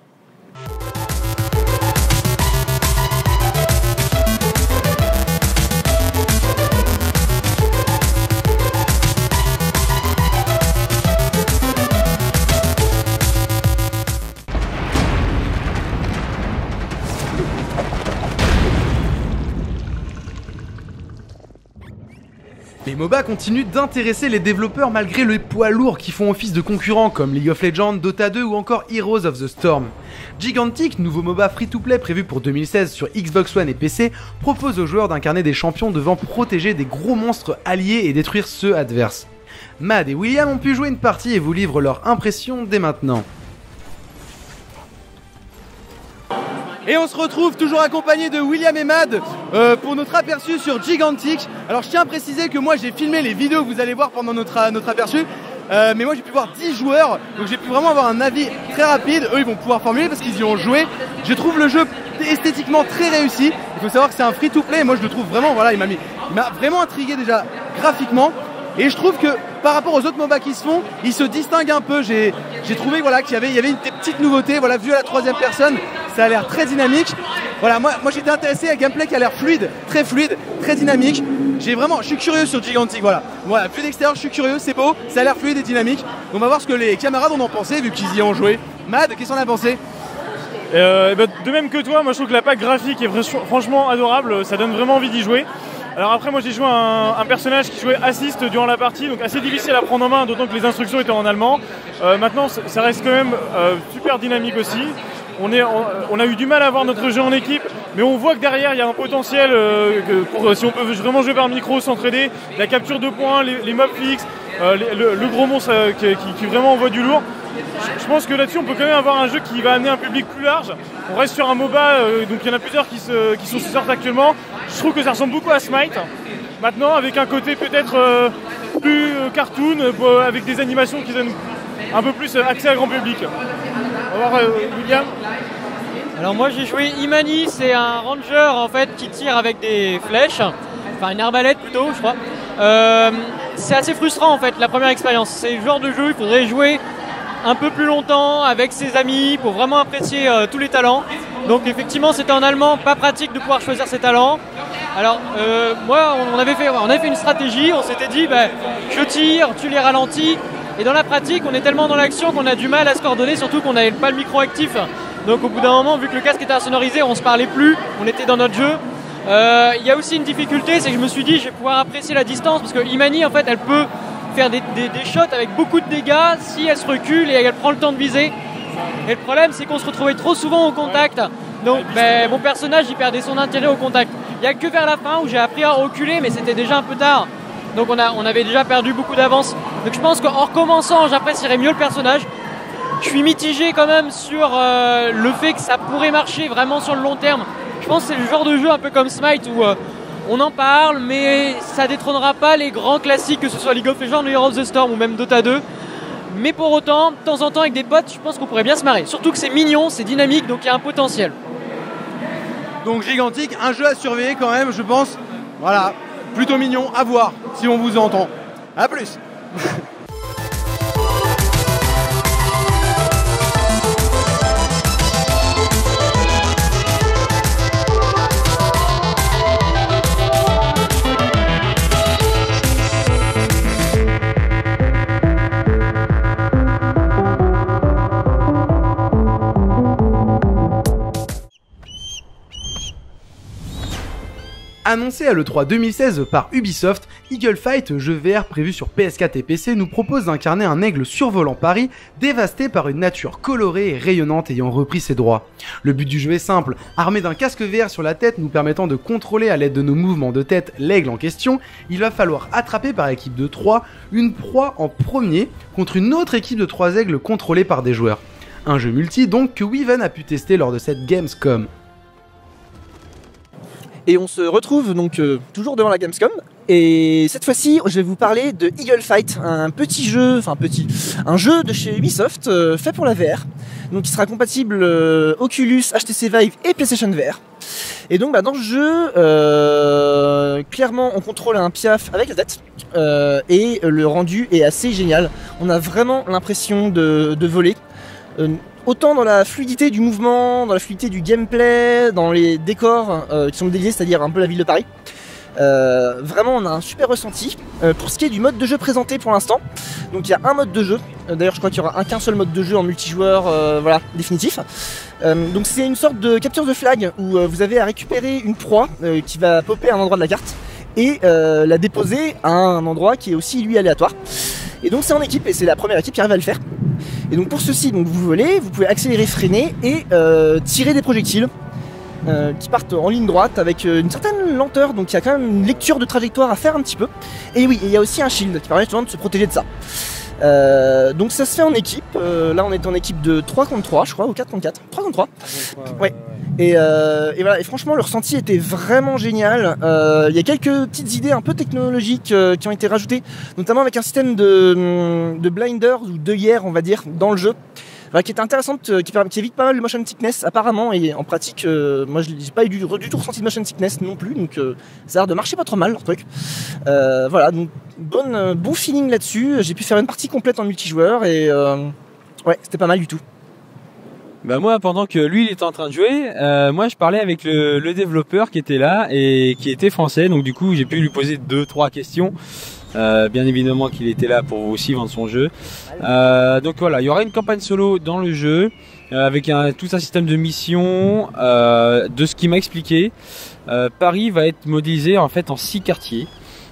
Les MOBA continuent d'intéresser les développeurs malgré le poids lourd qui font office de concurrents comme League of Legends, Dota 2 ou encore Heroes of the Storm. Gigantic, nouveau MOBA free-to-play prévu pour 2016 sur Xbox One et PC, propose aux joueurs d'incarner des champions devant protéger des gros monstres alliés et détruire ceux adverses. Mad et William ont pu jouer une partie et vous livrent leurs impressions dès maintenant. Et on se retrouve toujours accompagné de William et Mad euh, pour notre aperçu sur Gigantic. Alors je tiens à préciser que moi j'ai filmé les vidéos que vous allez voir pendant notre, notre aperçu. Euh, mais moi j'ai pu voir 10 joueurs, donc j'ai pu vraiment avoir un avis très rapide. Eux ils vont pouvoir formuler parce qu'ils y ont joué. Je trouve le jeu esthétiquement très réussi. Il faut savoir que c'est un free to play. Moi je le trouve vraiment, voilà, il m'a mis, il m'a vraiment intrigué déjà graphiquement. Et je trouve que par rapport aux autres MOBA qui se font, il se distingue un peu. J'ai, trouvé voilà qu'il y avait, il y avait une des petites nouveautés. Voilà, vu à la troisième personne, ça a l'air très dynamique. Voilà, moi, moi j'étais intéressé à un gameplay qui a l'air fluide, très fluide, très dynamique. J'ai vraiment, je suis curieux sur Gigantic. Voilà, voilà, vue d'extérieur, je suis curieux, c'est beau, ça a l'air fluide et dynamique. On va voir ce que les camarades en ont pensé vu qu'ils y ont joué. Mad, qu'est-ce qu'on a pensé? Euh, eh ben, de même que toi, moi je trouve que la pack graphique est franchement adorable, ça donne vraiment envie d'y jouer. Alors après moi j'ai joué un, personnage qui jouait assist durant la partie, donc assez difficile à prendre en main, d'autant que les instructions étaient en allemand. Euh, maintenant ça reste quand même euh, super dynamique aussi. On, a eu du mal à voir notre jeu en équipe, mais on voit que derrière il y a un potentiel euh, si on peut vraiment jouer par micro, s'entraider, la capture de points, les, les mobs fixes, euh, le, gros monstre euh, qui, vraiment envoie du lourd. Je- pense que là-dessus, on peut quand même avoir un jeu qui va amener un public plus large. On reste sur un MOBA, donc il y en a plusieurs qui, se, sont sortent actuellement. Je trouve que ça ressemble beaucoup à Smite. Maintenant, avec un côté peut-être plus cartoon, avec des animations qui donnent un peu plus accès à grand public. On va voir euh, William. Alors moi j'ai joué Imani, c'est un ranger en fait qui tire avec des flèches, enfin une arbalète plutôt je crois. Euh, c'est assez frustrant en fait la première expérience. C'est le genre de jeu, il faudrait jouer un peu plus longtemps avec ses amis pour vraiment apprécier euh, tous les talents. Donc effectivement c'était en allemand, pas pratique de pouvoir choisir ses talents. Alors moi on avait fait, on avait fait une stratégie, on s'était dit bah, je tire, tu les ralentis. Et dans la pratique on est tellement dans l'action qu'on a du mal à se coordonner, surtout qu'on n'avait pas le micro actif. Donc au bout d'un moment, vu que le casque était insonorisé, on se parlait plus, on était dans notre jeu. Euh, Il y a aussi une difficulté, c'est que je me suis dit je vais pouvoir apprécier la distance parce que Imani en fait elle peut faire des, des- des shots avec beaucoup de dégâts si elle se recule et elle prend le temps de viser. Et le problème c'est qu'on se retrouvait trop souvent au contact. Donc ben, mon personnage il perdait son intérêt au contact. Il n'y a que vers la fin où j'ai appris à reculer mais c'était déjà un peu tard. Donc on, avait déjà perdu beaucoup d'avance. Donc je pense qu'en recommençant j'apprécierais mieux le personnage. Je suis mitigé quand même sur euh, le fait que ça pourrait marcher vraiment sur le long terme. Je pense que c'est le genre de jeu un peu comme Smite où euh, on en parle, mais ça détrônera pas les grands classiques, que ce soit League of Legends, Heroes of the Storm ou même Dota 2. Mais pour autant, de temps en temps avec des potes, je pense qu'on pourrait bien se marrer. Surtout que c'est mignon, c'est dynamique, donc il y a un potentiel. Donc Gigantic, un jeu à surveiller quand même, je pense. Voilà, plutôt mignon, à voir si on vous entend. A plus Annoncé à l'E3 2016 par Ubisoft, Eagle Fight, jeu VR prévu sur PS4 et PC, nous propose d'incarner un aigle survolant Paris, dévasté par une nature colorée et rayonnante ayant repris ses droits. Le but du jeu est simple, armé d'un casque VR sur la tête nous permettant de contrôler à l'aide de nos mouvements de tête l'aigle en question, il va falloir attraper par équipe de 3 une proie en premier contre une autre équipe de 3 aigles contrôlée par des joueurs. Un jeu multi donc que Weaven a pu tester lors de cette Gamescom. Et on se retrouve donc euh, toujours devant la Gamescom. Et cette fois-ci, je vais vous parler de Eagle Fight, un petit jeu, enfin petit, un jeu de chez Ubisoft euh, fait pour la VR. Donc il sera compatible euh, Oculus, HTC Vive et PlayStation VR. Et donc bah, dans le jeu, clairement on contrôle un piaf avec la tête. et le rendu est assez génial. On a vraiment l'impression de, de voler. Autant dans la fluidité du mouvement, dans la fluidité du gameplay, dans les décors euh, qui sont dédiés, c'est-à-dire un peu la ville de Paris. Euh, vraiment, on a un super ressenti. Euh, pour ce qui est du mode de jeu présenté pour l'instant, donc il y a un mode de jeu. D'ailleurs, je crois qu'il y aura un qu'un seul mode de jeu en multijoueur, voilà, définitif. Donc c'est une sorte de capture de flag où vous avez à récupérer une proie qui va popper à un endroit de la carte et la déposer à un endroit qui est aussi lui aléatoire. Et donc c'est en équipe et c'est la première équipe qui arrive à le faire. Et donc pour ceci, donc vous volez, vous pouvez accélérer, freiner et euh, tirer des projectiles euh, qui partent en ligne droite avec euh, une certaine lenteur, donc il y a quand même une lecture de trajectoire à faire un petit peu. Et oui, il y a aussi un shield qui permet justement de se protéger de ça. Euh, donc ça se fait en équipe, Euh, là on est en équipe de 3 contre 3 je crois, ou 4 contre 4, 3 contre 3. Ouais. Et, euh, et voilà, et franchement le ressenti était vraiment génial. Il y a quelques petites idées un peu technologiques qui ont été rajoutées, notamment avec un système de, de blinders ou d'œillères on va dire dans le jeu. Qui est intéressante, euh, qui, évite pas mal le motion sickness apparemment et en pratique, euh, moi je n'ai pas eu du, tout ressenti de motion sickness non plus, donc euh, ça a l'air de marcher pas trop mal leur truc. Voilà, donc bon feeling là-dessus. J'ai pu faire une partie complète en multijoueur et ouais, c'était pas mal du tout. Bah moi, pendant que lui, il était en train de jouer, moi, je parlais avec le, le développeur qui était là et qui était français. Donc du coup, j'ai pu lui poser deux, trois questions. Euh, bien évidemment qu'il était là pour aussi vendre son jeu. Euh, donc voilà, il y aura une campagne solo dans le jeu euh, avec un, tout un système de missions. De ce qu'il m'a expliqué, Paris va être modélisé en fait en six quartiers.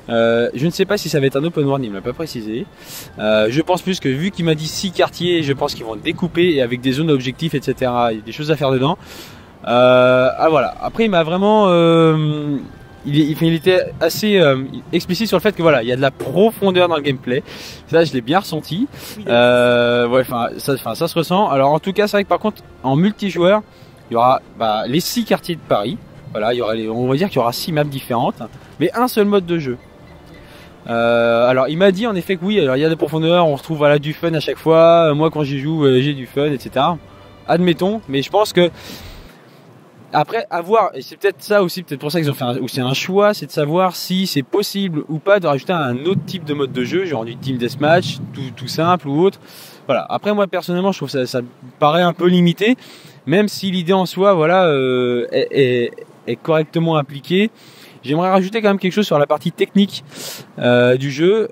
Je ne sais pas si ça va être un open world, il ne m'a pas précisé. Je pense plus que vu qu'il m'a dit six quartiers, je pense qu'ils vont découper et avec des zones d'objectifs, etc. Il y a des choses à faire dedans. Ah voilà. Après, il m'a vraiment, il, il- il était assez euh, explicite sur le fait que voilà, il y a de la profondeur dans le gameplay. Ça, je l'ai bien ressenti. Euh, ouais, enfin, ça, se ressent. Alors, en tout cas, c'est vrai que par contre, en multijoueur, il y aura bah, les six quartiers de Paris. Voilà, il y aura les, on va dire qu'il y aura six maps différentes, mais un seul mode de jeu. Euh, alors il m'a dit en effet que oui, alors il y a des profondeurs, on retrouve voilà du fun à chaque fois. Euh, Moi quand j'y joue, euh, j'ai du fun, etc. Admettons, mais je pense que après avoir, et c'est peut-être ça aussi, peut-être pour ça qu'ils ont fait un, c'est un choix, c'est de savoir si c'est possible ou pas de rajouter un autre type de mode de jeu, genre du team deathmatch, tout, tout simple ou autre. Voilà. Après moi personnellement, je trouve ça, ça paraît un peu limité, même si l'idée en soi, voilà, euh, est, est- est correctement appliquée. J'aimerais rajouter quand même quelque chose sur la partie technique euh, du jeu.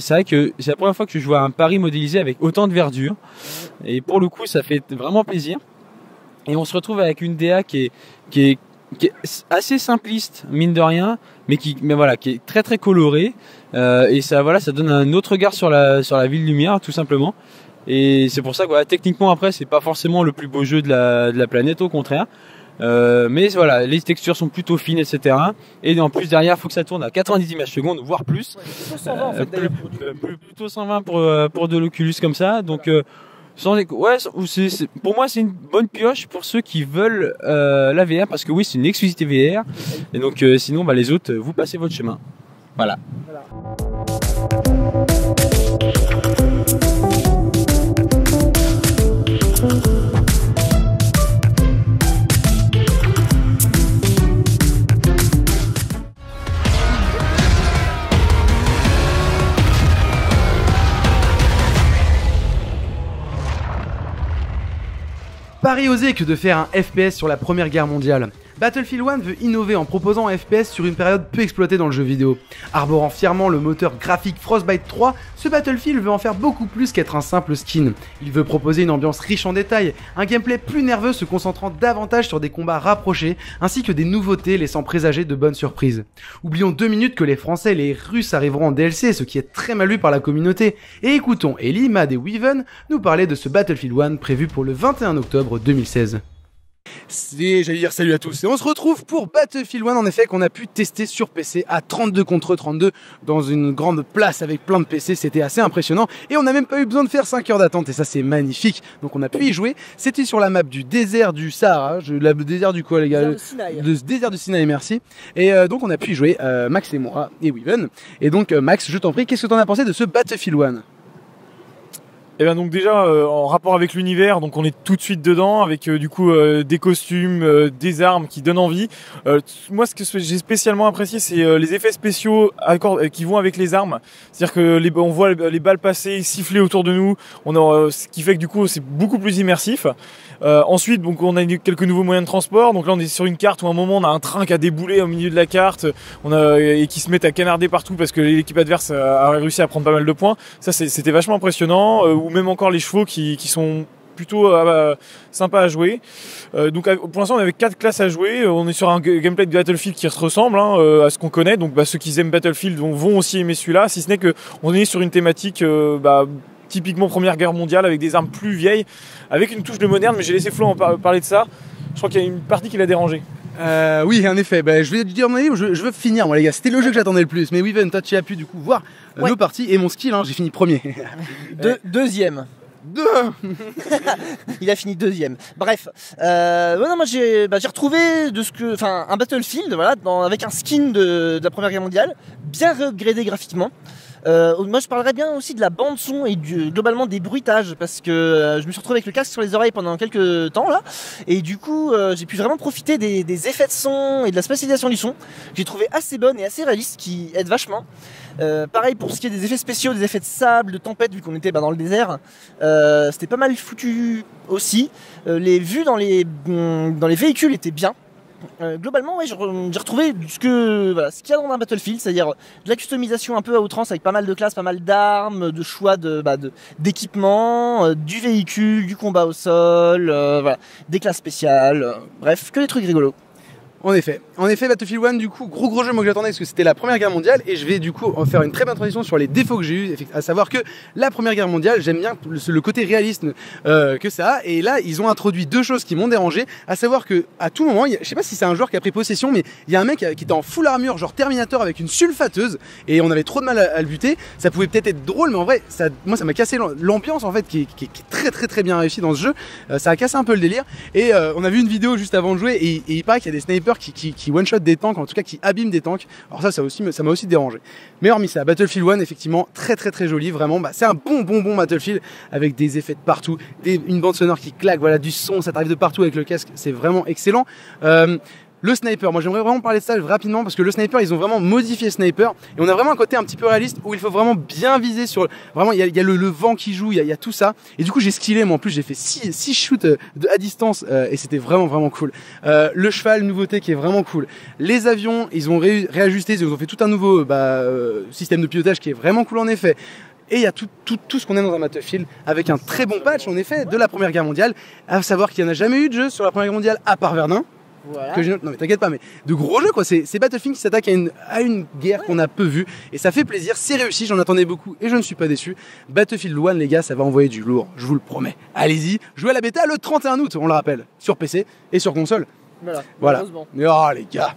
C'est vrai que c'est la première fois que je vois un Paris modélisé avec autant de verdure. Et pour le coup, ça fait vraiment plaisir. Et on se retrouve avec une DA qui est, qui est, qui est assez simpliste, mine de rien, mais qui, mais voilà, qui est très très colorée. Euh, et ça, voilà, ça donne un autre regard sur la, sur la ville lumière, tout simplement. Et c'est pour ça que voilà, techniquement après, c'est pas forcément le plus beau jeu de la, de la planète, au contraire. Euh, mais voilà, les textures sont plutôt fines, etc. Et en plus derrière, il faut que ça tourne à 90 images secondes, voire plus. Euh, plus- plus- plutôt 120 pour, euh, pour de l'Oculus comme ça. Donc, euh, ouais, pour moi, c'est une bonne pioche pour ceux qui veulent euh, la VR parce que oui, c'est une exclusivité VR. Et donc, euh, sinon, bah, les autres, vous passez votre chemin. Voilà. Paris osé que de faire un FPS sur la première guerre mondiale. Battlefield 1 veut innover en proposant un FPS sur une période peu exploitée dans le jeu vidéo. Arborant fièrement le moteur graphique Frostbite 3, ce Battlefield veut en faire beaucoup plus qu'être un simple skin. Il veut proposer une ambiance riche en détails, un gameplay plus nerveux se concentrant davantage sur des combats rapprochés, ainsi que des nouveautés laissant présager de bonnes surprises. Oublions deux minutes que les Français et les Russes arriveront en DLC, ce qui est très mal lu par la communauté, et écoutons Ellie, Mad et Weaven nous parler de ce Battlefield 1 prévu pour le 21 octobre 2016. C'est, j'allais dire salut à tous. Et on se retrouve pour Battlefield 1, en effet, qu'on a pu tester sur PC à 32 contre 32 dans une grande place avec plein de PC. C'était assez impressionnant. Et on n'a même pas eu besoin de faire 5 heures d'attente. Et ça, c'est magnifique. Donc on a pu y jouer. C'était sur la map du désert du Sahara. Je, la, le désert du quoi, les gars? de ce désert du Sinaï, merci. Et euh, donc on a pu y jouer, euh, Max et moi, et Weaven. Et donc euh, Max, je t'en prie, qu'est-ce que t'en as pensé de ce Battlefield 1 Et bien donc déjà euh, en rapport avec l'univers, donc on est tout de suite dedans avec euh, du coup euh, des costumes, des armes qui donnent envie. Moi ce que j'ai spécialement apprécié c'est les effets spéciaux qui vont avec les armes. C'est-à-dire que les, on voit les balles passer, siffler autour de nous, on a, ce qui fait que du coup c'est beaucoup plus immersif. Euh, ensuite donc on a quelques nouveaux moyens de transport. Donc là on est sur une carte où à un moment on a un train qui a déboulé au milieu de la carte, on a et qui se met à canarder partout parce que l'équipe adverse a, réussi à prendre pas mal de points. Ça c'était vachement impressionnant. Euh, ou même encore les chevaux qui, sont plutôt euh, sympas à jouer. Euh, donc euh, pour l'instant on avait quatre classes à jouer. Euh, On est sur un gameplay de Battlefield qui se ressemble hein, euh, à ce qu'on connaît. Donc bah, ceux qui aiment Battlefield vont, aussi aimer celui-là. Si ce n'est que on est sur une thématique euh, bah, typiquement Première Guerre mondiale avec des armes plus vieilles, avec une touche de moderne. Mais j'ai laissé Flo en par- parler de ça. Je crois qu'il y a une partie qui l'a dérangé. Euh, oui, en effet. Ben, je vais dire mon avis. Je, je veux finir, moi, les gars. C'était le jeu que j'attendais le plus. Mais Weaven, toi, tu as pu du coup voir euh, Ouais. nos parties et mon skill. Hein, j'ai fini premier. Deux- deuxième. Deux. Il a fini deuxième. Bref, euh, ouais, non, moi j'ai bah, j'ai retrouvé de ce que, enfin, un Battlefield, voilà, dans- avec un skin de, de la Première Guerre mondiale, bien upgradé graphiquement. Euh, moi, je parlerais bien aussi de la bande son et du, globalement des bruitages parce que euh, je me suis retrouvé avec le casque sur les oreilles pendant quelques temps là, et du coup, euh, j'ai pu vraiment profiter des, effets de son et de la spécialisation du son que j'ai trouvé assez bonne et assez réaliste, qui aide vachement. Pareil pour ce qui est des effets spéciaux, des effets de sable, de tempête, vu qu'on était bah, dans le désert. C'était pas mal foutu aussi. Les vues dans les, mm, dans les véhicules étaient bien. Euh, globalement, j'ai re- j'ai retrouvé ce qu'il y a dans un Battlefield, c'est-à-dire de la customisation un peu à outrance avec pas mal de classes, pas mal d'armes, de choix de bah, d'équipements, euh, du véhicule, du combat au sol, euh, des classes spéciales, bref, que des trucs rigolos. En effet, en effet, Battlefield 1, du coup, gros gros jeu, moi que j'attendais parce que c'était la Première Guerre mondiale et je vais du coup en faire une très bonne transition sur les défauts que j'ai eu, à savoir que la Première Guerre mondiale, j'aime bien le, côté réaliste euh, que ça a et là ils ont introduit deux choses qui m'ont dérangé, à savoir que à tout moment, je sais pas si c'est un joueur qui a pris possession, mais il y a un mec qui était en full armure, genre Terminator avec une sulfateuse et on avait trop de mal à, le buter. Ça pouvait peut-être être drôle, mais en vrai, moi ça m'a cassé l'am- l'ambiance en fait qui est, très très très bien réussie dans ce jeu. Euh, ça a cassé un peu le délire et euh, on a vu une vidéo juste avant de jouer et, et il paraît qu'il y a des snipers qui, qui, qui one shot des tanks, en tout cas qui abîment des tanks. Alors ça, ça aussi, ça m'a aussi dérangé. Mais hormis ça, Battlefield 1, effectivement, très très très joli, vraiment. Bah, c'est un bon bon bon Battlefield avec des effets de partout, une bande sonore qui claque, voilà, du son, ça t'arrive de partout avec le casque, c'est vraiment excellent. Euh, le sniper, moi j'aimerais vraiment parler de ça rapidement parce que le sniper, ils ont vraiment modifié sniper et on a vraiment un côté un petit peu réaliste où il faut vraiment bien viser sur. Vraiment, il y a, y a le, le vent qui joue, il y a, y a tout ça. Et du coup, j'ai skillé, moi en plus, j'ai fait 6 six shoots euh, de, à distance euh, et c'était vraiment vraiment cool. Euh, le cheval, nouveauté qui est vraiment cool. Les avions, ils ont ré- réajusté, ils ont fait tout un nouveau bah, euh, système de pilotage qui est vraiment cool en effet. Et il y a tout, tout, tout ce qu'on aime dans un Battlefield avec un très bon patch en effet de la Première Guerre mondiale. À savoir qu'il n'y en a jamais eu de jeu sur la Première Guerre mondiale à part Verdun. Voilà. Que j'ai- non mais t'inquiète pas, mais de gros jeux quoi. C'est c'est Battlefield qui s'attaque à une, à une guerre qu'on a peu vue et ça fait plaisir. C'est réussi, j'en attendais beaucoup et je ne suis pas déçu. Battlefield 1 les gars, ça va envoyer du lourd, je vous le promets. Allez-y, jouez à la bêta le 31 août, on le rappelle, sur PC et sur console. Voilà. Voilà. Mais oh les gars.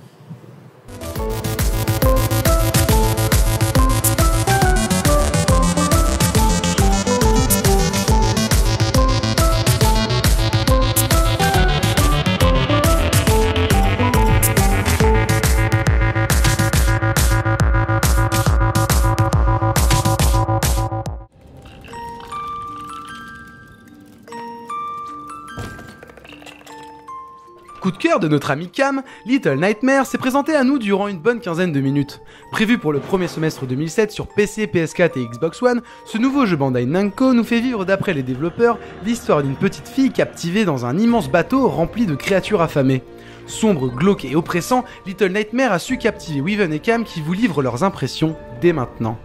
De notre ami Cam, Little Nightmare s'est présenté à nous durant une bonne quinzaine de minutes. Prévu pour le premier semestre 2007 sur PC, PS4 et Xbox One, ce nouveau jeu Bandai Namco nous fait vivre d'après les développeurs l'histoire d'une petite fille captivée dans un immense bateau rempli de créatures affamées. Sombre, glauque et oppressant, Little Nightmare a su captiver Weaven et Cam qui vous livrent leurs impressions dès maintenant.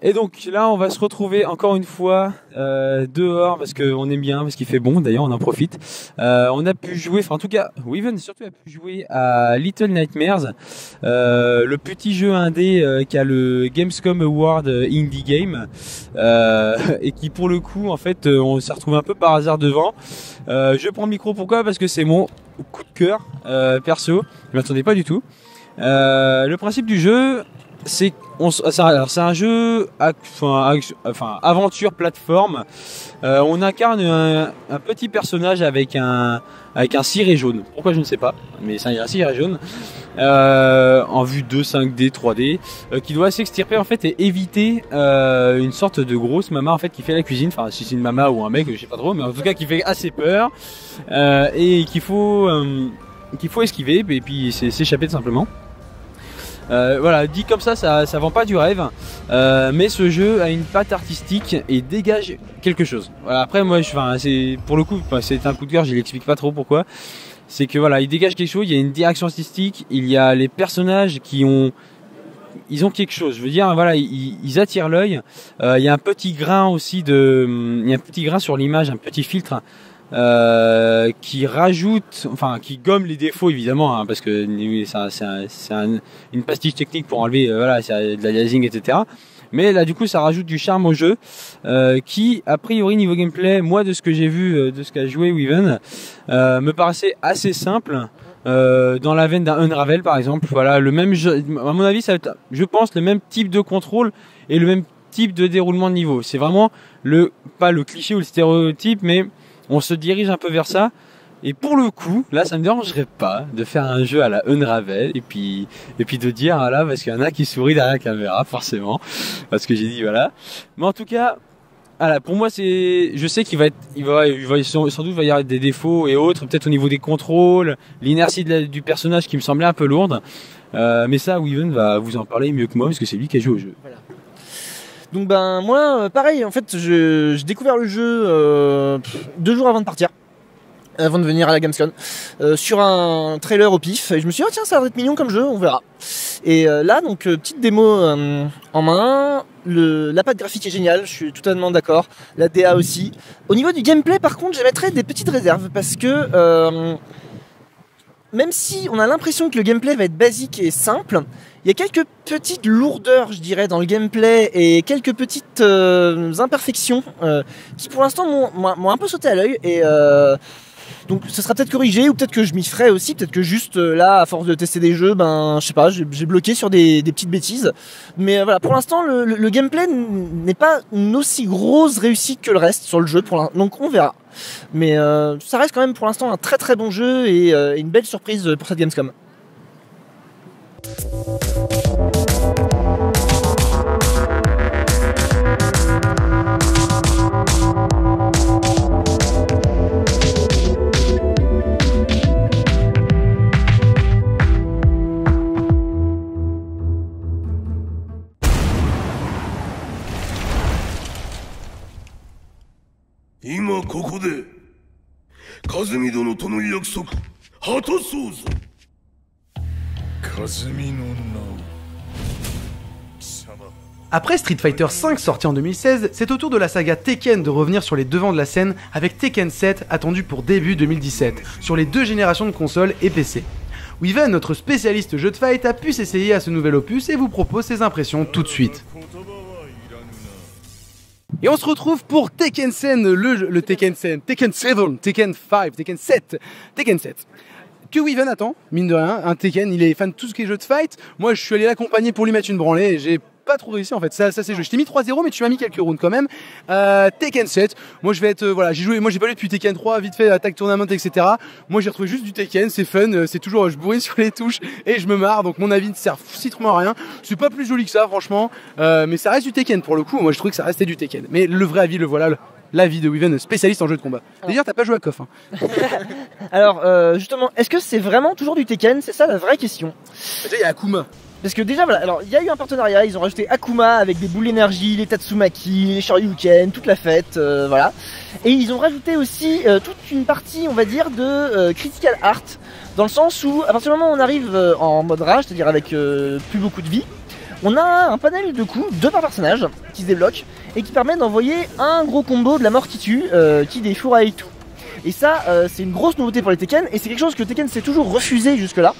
Et donc là, on va se retrouver encore une fois euh, dehors parce qu'on aime bien, parce qu'il fait bon. D'ailleurs, on en profite. Euh, on a pu jouer, enfin en tout cas, Weaven surtout a pu jouer à Little Nightmares, euh, le petit jeu indé euh, qui a le Gamescom Award Indie Game euh, et qui pour le coup, en fait, euh, on s'est retrouvé un peu par hasard devant. Je prends le micro pourquoi? Parce que c'est mon coup de cœur perso. Je m'attendais pas du tout. Le principe du jeu, c'est c'est un- jeu enfin, aventure plateforme. Euh, on incarne un, petit personnage avec un avec un ciré jaune. Pourquoi je ne sais pas, mais c'est un, ciré jaune euh, en vue 2, 5D, 3D, euh, qui doit s'extirper en fait et éviter euh, une sorte de grosse mama en fait qui fait la cuisine. Enfin, si c'est une mama ou un mec, je sais pas trop, mais en tout cas qui fait assez peur euh, et qu'il faut euh, qu'il faut esquiver et puis s'échapper tout simplement. Euh, voilà, dit comme ça, ça, ça vend pas du rêve, euh, mais ce jeu a une patte artistique et dégage quelque chose. Après, moi, je, c'est pour le coup, c'est un coup de cœur, je l'explique pas trop pourquoi. C'est que voilà, il dégage quelque chose, il y a une direction artistique, il y a les personnages qui ont, ils ont quelque chose. Je veux dire, voilà, ils, ils attirent l'œil. Euh, il y a un petit grain aussi de, il y a un petit grain sur l'image, un petit filtre euh, qui rajoute, enfin qui gomme les défauts évidemment, hein, parce que c'est un- un- une pastiche technique pour enlever, euh, voilà, c'est de l'aliasing, etc. Mais là, du coup, ça rajoute du charme au jeu, euh, qui, a priori, niveau gameplay, moi, de ce que j'ai vu, euh, de ce qu'a joué Weaven, euh, me paraissait assez simple. euh, dans la veine d'un Unravel par exemple voilà le même jeu, à mon avis ça va être, je pense le même type de contrôle et le même type de déroulement de niveau c'est vraiment le pas le cliché ou le stéréotype mais on se dirige un peu vers ça. Et pour le coup, là, ça me dérangerait pas de faire un jeu à la Unravel et puis et puis de dire ah là parce qu'il y en a qui sourit derrière la caméra forcément parce que j'ai dit voilà. Mais en tout cas, voilà, pour moi c'est, je sais qu'il va être, il va, il va sans, sans doute va y avoir des défauts et autres, peut-être au niveau des contrôles, l'inertie de du personnage qui me semblait un peu lourde. Euh, mais ça, Weaven va vous en parler mieux que moi parce que c'est lui qui a joué au jeu. Donc ben moi, euh, pareil, en fait, j'ai découvert le jeu euh, deux jours avant de partir, avant de venir à la Gamescom, euh, sur un trailer au pif, et je me suis dit, oh, tiens, ça va être mignon comme jeu, on verra. Et là, donc, petite démo en main, la patte graphique est géniale, je suis totalement d'accord, la DA aussi. Au niveau du gameplay, par contre, j'émettrais des petites réserves, parce que... même si on a l'impression que le gameplay va être basique et simple, il y a quelques petites lourdeurs, je dirais, dans le gameplay et quelques petites euh, imperfections euh, qui, pour l'instant, m'ont un peu sauté à l'œil. Et euh, donc, ce sera peut-être corrigé ou peut-être que je m'y ferai aussi. Peut-être que juste euh, là, à force de tester des jeux, ben, je sais pas, j'ai bloqué sur des, petites bêtises. Mais euh, voilà, pour l'instant, le, gameplay n'est pas une aussi grosse réussite que le reste sur le jeu. Donc, on verra. Mais euh, ça reste quand même pour l'instant un très très bon jeu et une belle surprise pour cette Gamescom. 今ここで和美殿との約束果たそうぞ和美の名貴様 Après Street Fighter V sorti en 2016, c'est au tour de la saga Tekken de revenir sur les devants de la scène avec Tekken 7 attendu pour début 2017, sur les deux générations de consoles et PC. Weaven, notre spécialiste jeu de fight, a pu s'essayer à ce nouvel opus et vous propose ses impressions tout de suite. Et on se retrouve pour Tekken Sen, le, le Tekken Sen, Tekken 7, Tekken 5, Tekken 7, Tekken 7 que Weaven attend, mine de rien. Un Tekken, il est fan de tout ce qui est jeux de fight. Moi, je suis allé l'accompagner pour lui mettre une branlée et j'ai pas trop réussi en fait. Ça, ça c'est joué. Je t'ai mis 3-0, mais tu m'as mis quelques rounds quand même. Euh, Tekken 7, moi je vais être, euh, voilà, j'ai joué, moi j'ai pas joué depuis Tekken 3, vite fait, attaque tournament, etc. Moi j'ai retrouvé juste du Tekken, c'est fun, euh, c'est toujours, je bourrine sur les touches et je me marre, donc mon avis ne sert strictement à rien. C'est pas plus joli que ça, franchement, euh, mais ça reste du Tekken pour le coup. Moi je trouvais que ça restait du Tekken. Mais le vrai avis, le voilà, le- l'avis de Weaven, spécialiste en jeu de combat. D'ailleurs, t'as pas joué à KOF. Hein. Alors, euh, justement, est-ce que c'est vraiment toujours du Tekken? C'est ça la vraie question. Il y a Akuma. Parce que déjà, voilà, alors il y a eu un partenariat, ils ont rajouté Akuma avec des boules d'énergie, les Tatsumaki, les Shoryuken, toute la fête, euh, voilà. Et ils ont rajouté aussi euh, toute une partie, on va dire, de euh, critical art, dans le sens où, à partir du moment où on arrive en mode rage, c'est-à-dire avec plus beaucoup de vie, on a un panel de coups, deux par personnage, qui se débloque, et qui permet d'envoyer un gros combo de la mort qui tue, qui défoure avec tout. Et ça, c'est une grosse nouveauté pour les Tekken, et c'est quelque chose que Tekken s'est toujours refusé jusque-là.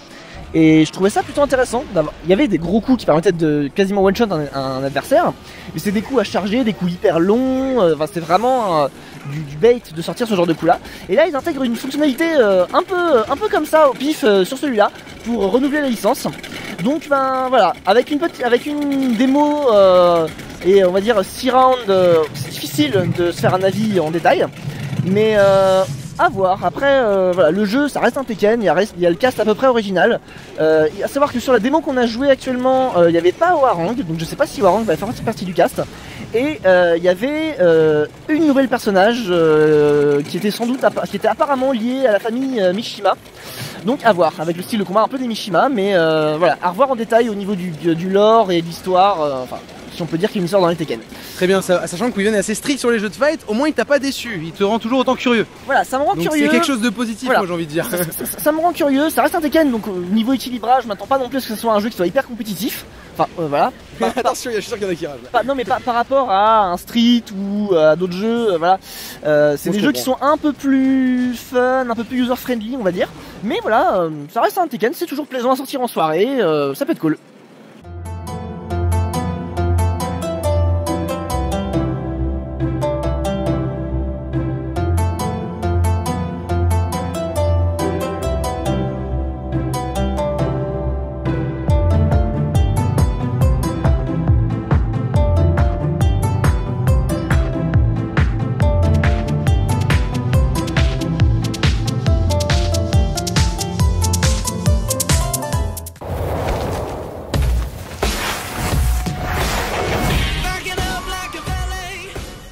Et je trouvais ça plutôt intéressant. Il y avait des gros coups qui permettaient de quasiment one-shot un, un adversaire, mais c'est des coups à charger, des coups hyper longs. euh, Enfin, c'est vraiment euh, du, bait de sortir ce genre de coup-là. Et là, ils intègrent une fonctionnalité euh, un peu, un peu comme ça au pif sur celui-là pour renouveler la licence. Donc, ben voilà, avec une petite, avec une démo et on va dire 6 rounds, c'est difficile de se faire un avis en détail, mais à voir. Après, euh, voilà, le jeu, ça reste un Tekken. Il y a, le cast à peu près original. Euh, à savoir que sur la démo qu'on a joué actuellement, euh, il n'y avait pas Warang, donc je sais pas si Warang va faire partie du cast. Et euh, il y avait euh, une nouvelle personnage qui était sans doute, qui était apparemment liée à la famille Mishima. Donc à voir, avec le style de combat un peu des Mishima, mais voilà, à revoir en détail au niveau du, du lore et de l'histoire. enfin, si on peut dire qu'il une histoire dans les Tekken. Très bien, ça- sachant que Quiven est assez strict sur les jeux de fight, au moins il t'a pas déçu, il te rend toujours autant curieux. Voilà, ça me rend Donc curieux. c'est quelque chose de positif, Voilà. moi j'ai envie de dire. ça, ça- ça me rend curieux, ça reste un Tekken, donc au niveau équilibrage, je m'attends pas non plus à ce que ce soit un jeu qui soit hyper compétitif. Enfin, euh, voilà. Attention, je suis sûr qu'il y en a qui ragent. là. Pas- non, mais pas par rapport à un Street ou à d'autres jeux, euh, voilà. Euh, c'est des je jeux qui sont un peu plus fun, un peu plus user-friendly, on va dire. Mais voilà, euh, ça reste un Tekken, c'est toujours plaisant à sortir en soirée, euh, ça peut être cool.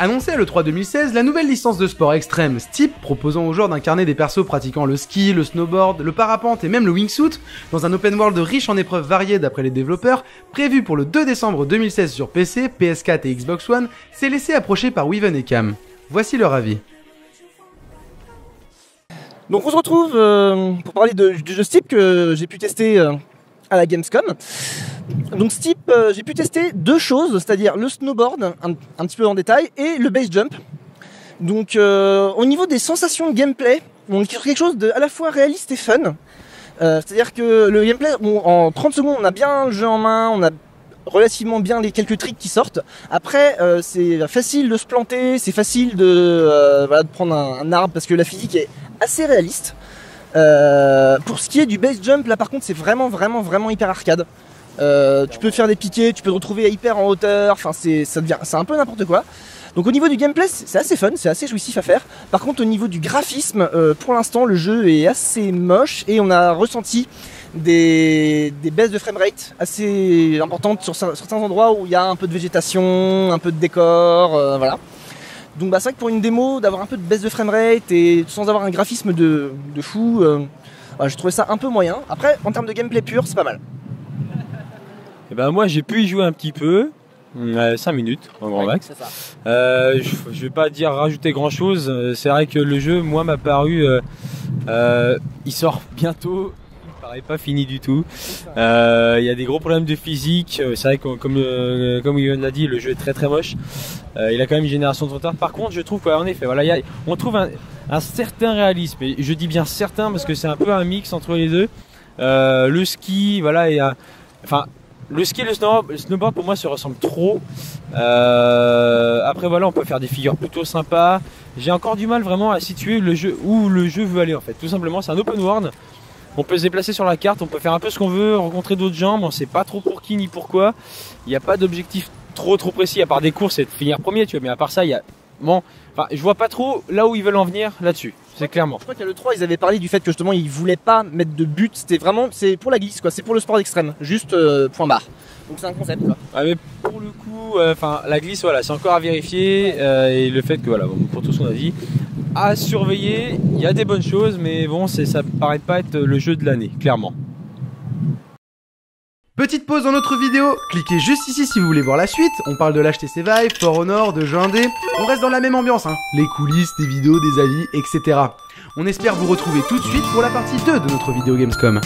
Annoncée à l'E3 2016, la nouvelle licence de sport extrême Steep, proposant aux joueurs d'incarner des persos pratiquant le ski, le snowboard, le parapente et même le wingsuit, dans un open world riche en épreuves variées d'après les développeurs, prévu pour le 2 décembre 2016 sur PC, PS4 et Xbox One, s'est laissé approcher par Weaven et Cam. Voici leur avis. Donc on se retrouve euh, pour parler du jeu Steep que j'ai pu tester euh, à la Gamescom. Donc Steep, euh, j'ai pu tester deux choses, c'est-à-dire le snowboard, un, petit peu en détail, et le base jump. Donc euh, au niveau des sensations de gameplay, on est sur quelque chose de à la fois réaliste et fun. Euh, c'est-à-dire que le gameplay, en 30 secondes, on a bien le jeu en main, on a relativement bien les quelques tricks qui sortent. Après, c'est facile de se planter, c'est facile de, prendre un arbre parce que la physique est assez réaliste. Euh, pour ce qui est du base jump, là par contre, c'est vraiment, vraiment, vraiment hyper arcade. Euh, tu peux faire des piquets, tu peux te retrouver hyper en hauteur, enfin c'est un peu n'importe quoi. Donc au niveau du gameplay, c'est assez fun, c'est assez jouissif à faire. Par contre, au niveau du graphisme, euh, pour l'instant, le jeu est assez moche et on a ressenti des, des baisses de framerate assez importantes sur cer- certains endroits où il y a un peu de végétation, un peu de décor, voilà. Donc bah, c'est vrai que pour une démo, d'avoir un peu de baisse de framerate et sans avoir un graphisme de, de fou, euh, voilà, je trouvais ça un peu moyen. Après, en termes de gameplay pur, c'est pas mal. Et ben moi j'ai pu y jouer un petit peu, 5 minutes en grand max. Euh, je, je vais pas dire rajouter grand chose. C'est vrai que le jeu, moi, m'a paru. euh, euh, il sort bientôt. Paraît pas fini du tout. Euh, Il y a des gros problèmes de physique. Euh, C'est vrai que comme euh, comme Yvonne l'a dit, le jeu est très très moche. Euh, il a quand même une génération de retard. Par contre, je trouve qu'en effet, voilà, on trouve un, certain réalisme. Et je dis bien certain parce que c'est un peu un mix entre les deux. Euh, le ski, voilà, et enfin. Le ski et le snowboard, le snowboard pour moi se ressemblent trop. Euh, après voilà, on peut faire des figures plutôt sympas. J'ai encore du mal vraiment à situer le jeu où le jeu veut aller en fait. Tout simplement, c'est un open world. On peut se déplacer sur la carte, on peut faire un peu ce qu'on veut, rencontrer d'autres gens, mais on sait pas trop pour qui ni pourquoi. Il n'y a pas d'objectif trop trop précis à part des courses et de finir premier, tu vois. Mais à part ça, il y a bon, enfin, je vois pas trop là où ils veulent en venir là-dessus. C'est clairement. Je crois qu'à l'E3, ils avaient parlé du fait que justement, ils voulaient pas mettre de but. C'était vraiment, c'est pour la glisse, quoi. C'est pour le sport extrême. Juste euh, point barre. Donc c'est un concept, quoi. Ah, mais pour le coup, euh, enfin la glisse, voilà, c'est encore à vérifier euh, et le fait que voilà, bon, pour tout ce qu'on a dit, à surveiller. Il y a des bonnes choses, mais bon, c'est ça paraît pas être le jeu de l'année, clairement. Petite pause dans notre vidéo, cliquez juste ici si vous voulez voir la suite. On parle de l'HTC Vive, For Honor, de jeux indés. On reste dans la même ambiance, hein. Les coulisses, des vidéos, des avis, etc. On espère vous retrouver tout de suite pour la partie 2 de notre vidéo Gamescom.